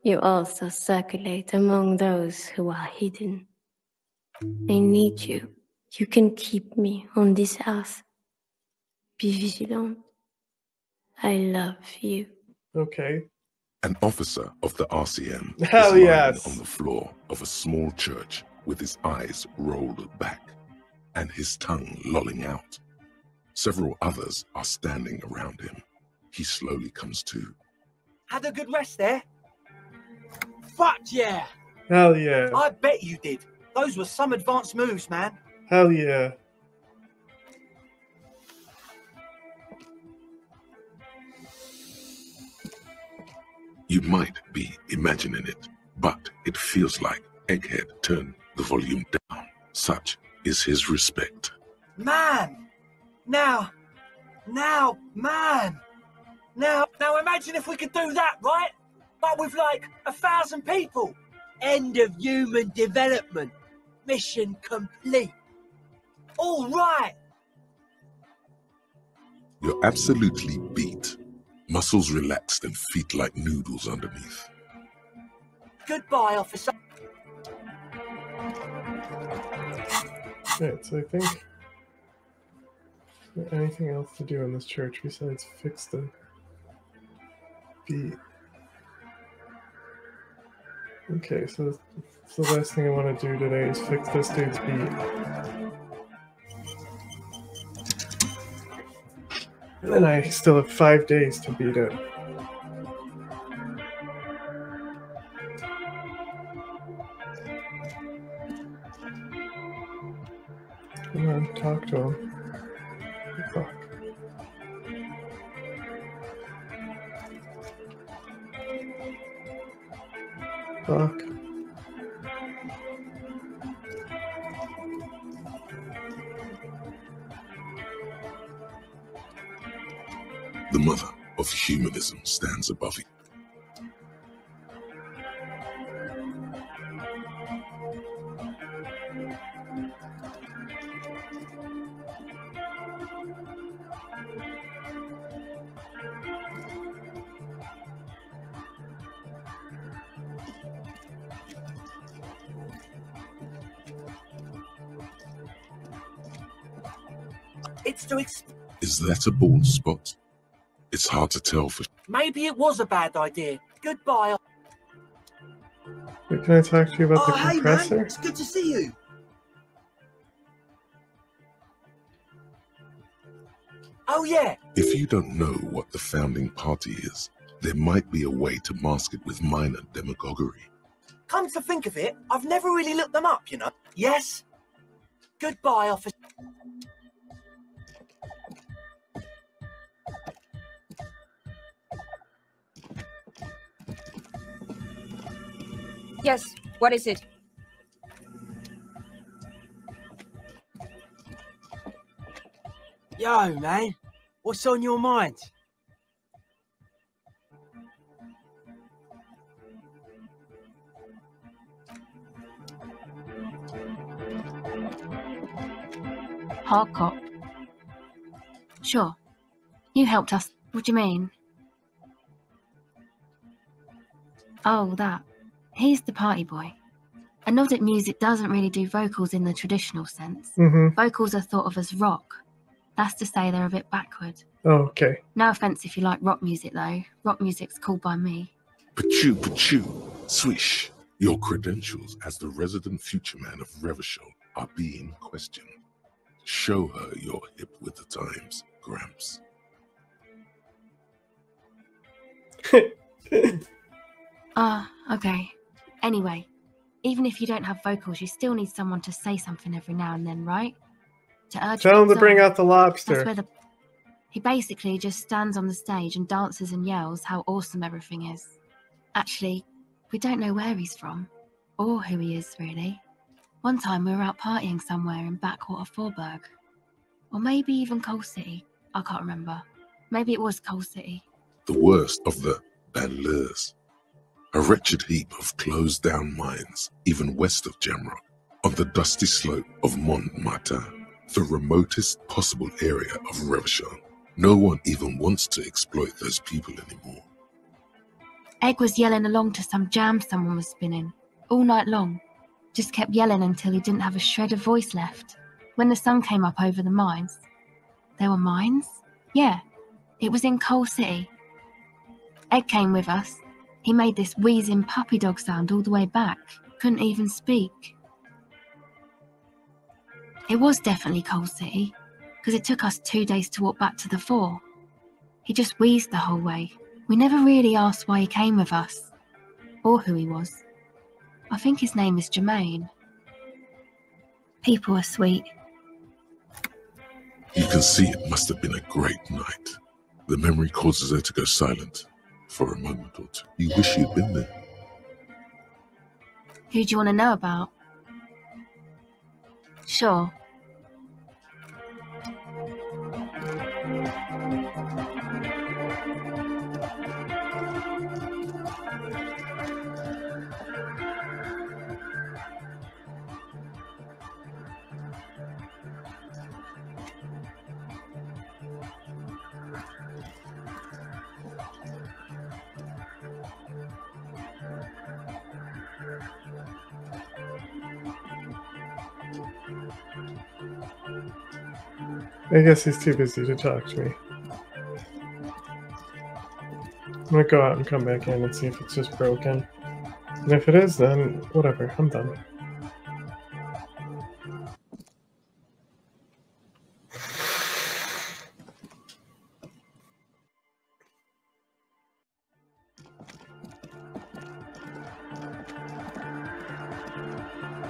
You also circulate among those who are hidden. I need you. You can keep me on this earth. Be vigilant. I love you. Okay. An officer of the RCM Hell is lying yes. on the floor of a small church with his eyes rolled back. and his tongue lolling out. Several others are standing around him. He slowly comes to. Had a good rest there? Fuck yeah! Hell yeah. I bet you did. Those were some advanced moves, man. Hell yeah. You might be imagining it, but it feels like Egghead turned the volume down. Such is his respect. Man! Now, now, man! Now, now imagine if we could do that, right? But with like a thousand people. End of human development. Mission complete. All right. You're absolutely beat. Muscles relaxed and feet like noodles underneath. Goodbye, officer. Right, so I think. Anything else to do in this church besides fix the beat? Okay, so, the last thing I want to do today is fix this dude's beat. And then I still have five days to beat it. Come on, talk to him. Above it. It's to ex- Is that a bald spot? It's hard to tell for Maybe it was a bad idea. Goodbye. Wait, can I talk to you about Oh, the hey, man. compressor? It's good to see you. Oh, yeah. If you don't know what the founding party is, there might be a way to mask it with minor demagoguery. Come to think of it, I've never really looked them up, you know. Yes. Goodbye, officer. Yes, what is it? Yo, man. What's on your mind? Hardcop. Sure. You helped us. What do you mean? Oh, that. He's the party boy. Anodic music doesn't really do vocals in the traditional sense. Mhm. Vocals are thought of as rock. That's to say they're a bit backward. Oh, okay. No offense if you like rock music though. Rock music's cool by me. Pachoo, pachoo, swish. Your credentials as the resident future man of Revachol are being questioned. Show her you're hip with the times, Gramps. Ah, okay. Anyway, even if you don't have vocals, you still need someone to say something every now and then, right? To urge Tell him to things bring out the lobster. That's where the he basically just stands on the stage and dances and yells how awesome everything is. Actually, we don't know where he's from, or who he is really. One time we were out partying somewhere in backwater Forburg, or maybe even Coal City. I can't remember. Maybe it was Coal City. The worst of the banlieues. A wretched heap of closed down mines, even west of Jamrock, on the dusty slope of Montmartin, the remotest possible area of Revachol. No one even wants to exploit those people anymore. Egg was yelling along to some jam someone was spinning all night long. Just kept yelling until he didn't have a shred of voice left. When the sun came up over the mines, there were mines? Yeah, it was in Coal City. Egg came with us. He made this wheezing puppy dog sound all the way back. Couldn't even speak. It was definitely Coal City, because it took us two days to walk back to the fort. He just wheezed the whole way. We never really asked why he came with us, or who he was. I think his name is Jermaine. People are sweet. You can see it must have been a great night. The memory causes her to go silent for a moment or two. You wish you'd been there. Who do you want to know about? Sure. I guess he's too busy to talk to me. I'm gonna go out and come back in and see if it's just broken. And if it is, then whatever, I'm done.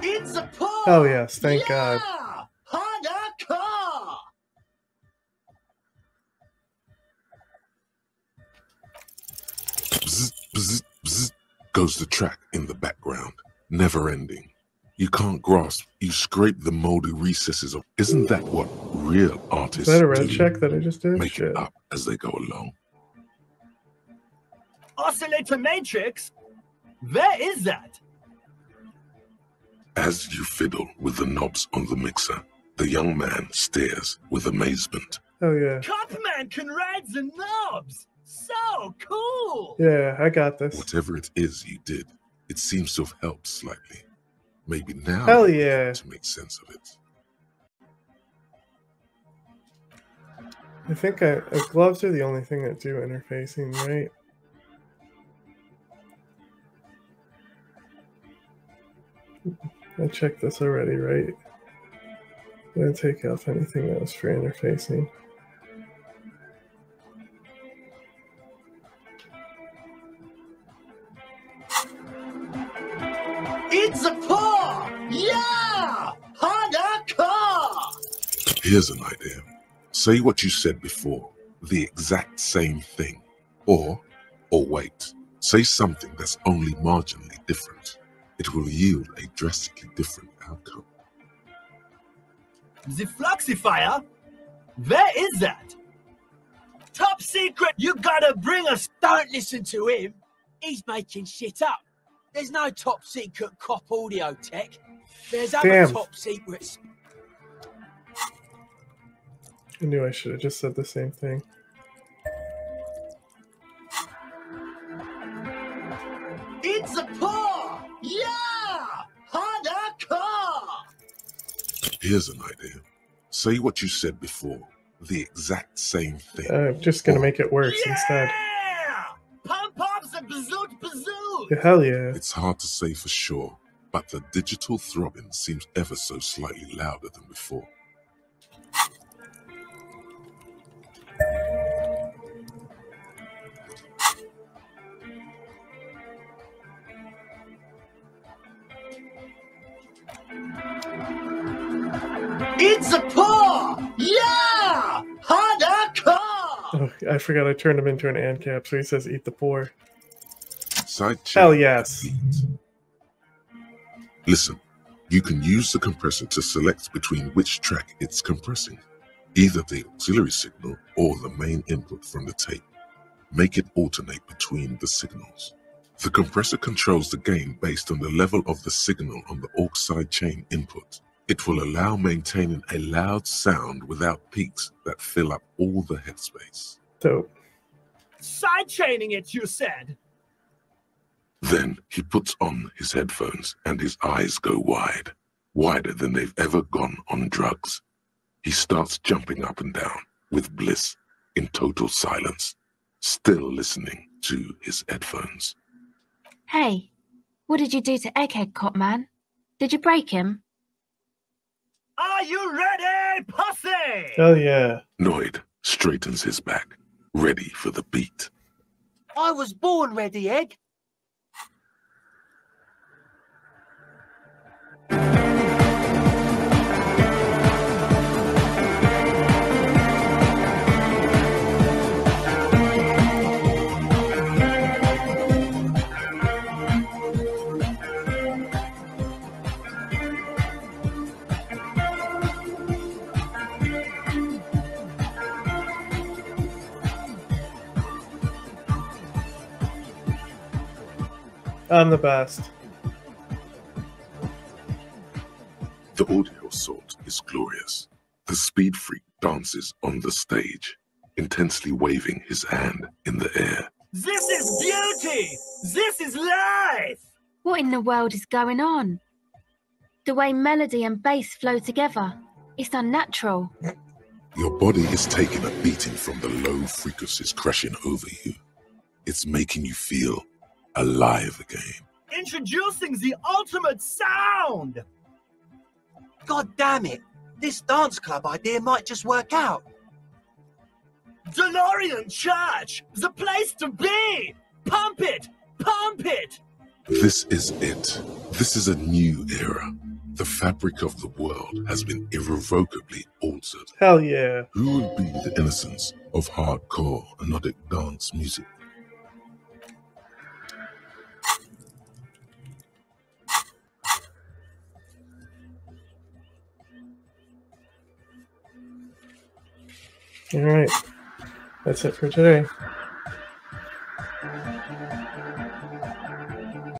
It's a pull! Oh yes, thank God. Goes the track in the background, never ending. You can't grasp. You scrape the moldy recesses of. Isn't that what real artists Is that a red do? check that I just did? Make Shit. it up as they go along. Oscillator matrix? Where is that? As you fiddle with the knobs on the mixer, the young man stares with amazement. Oh yeah. Copman can ride the knobs! So cool! Yeah, I got this. Whatever it is you did, it seems to have helped slightly. Maybe now Hell yeah. to make sense of it. I think I, uh, gloves are the only thing that do interfacing, right? I checked this already, right? I'm gonna take off anything that was for interfacing. Here's an idea. Say what you said before, the exact same thing. Or, or wait, say something that's only marginally different. It will yield a drastically different outcome. The Fluxifier? Where is that? Top secret! You gotta bring us. Don't listen to him. He's making shit up. There's no top secret cop audio tech. There's other Damn. top secrets. I knew I should have just said the same thing. It's a paw! Yeah! Honda car! Here's an idea. Say what you said before, the exact same thing. I'm just gonna make it worse instead. Pump up the bazoot bazoot! Hell yeah. It's hard to say for sure, but the digital throbbing seems ever so slightly louder than before. It's a paw! Yeah! Honda! Oh, I forgot I turned him into an ANCAP, so he says eat the poor. Side Hell chain yes. Listen, you can use the compressor to select between which track it's compressing, either the auxiliary signal or the main input from the tape. Make it alternate between the signals. The compressor controls the gain based on the level of the signal on the aux side chain input. It will allow maintaining a loud sound without peaks that fill up all the headspace. Dope. Sidechaining it, you said. Then he puts on his headphones and his eyes go wide, wider than they've ever gone on drugs. He starts jumping up and down with bliss in total silence, still listening to his headphones. Hey, what did you do to Egghead Cop Man? Did you break him? Ah, you ready, pussy? Hell yeah. Noid straightens his back, ready for the beat. I was born ready, Egg. I'm the best. The audio assault is glorious. The speed freak dances on the stage, intensely waving his hand in the air. This is beauty! This is life! What in the world is going on? The way melody and bass flow together. It's unnatural. Your body is taking a beating from the low frequencies crashing over you. It's making you feel alive again. Introducing the ultimate sound! God damn it! This dance club idea might just work out. Dolorian Church! The place to be! Pump it! Pump it! This is it. This is a new era. The fabric of the world has been irrevocably altered. Hell yeah. Who would be the innocence of hardcore anodic dance music? All right. That's it for today.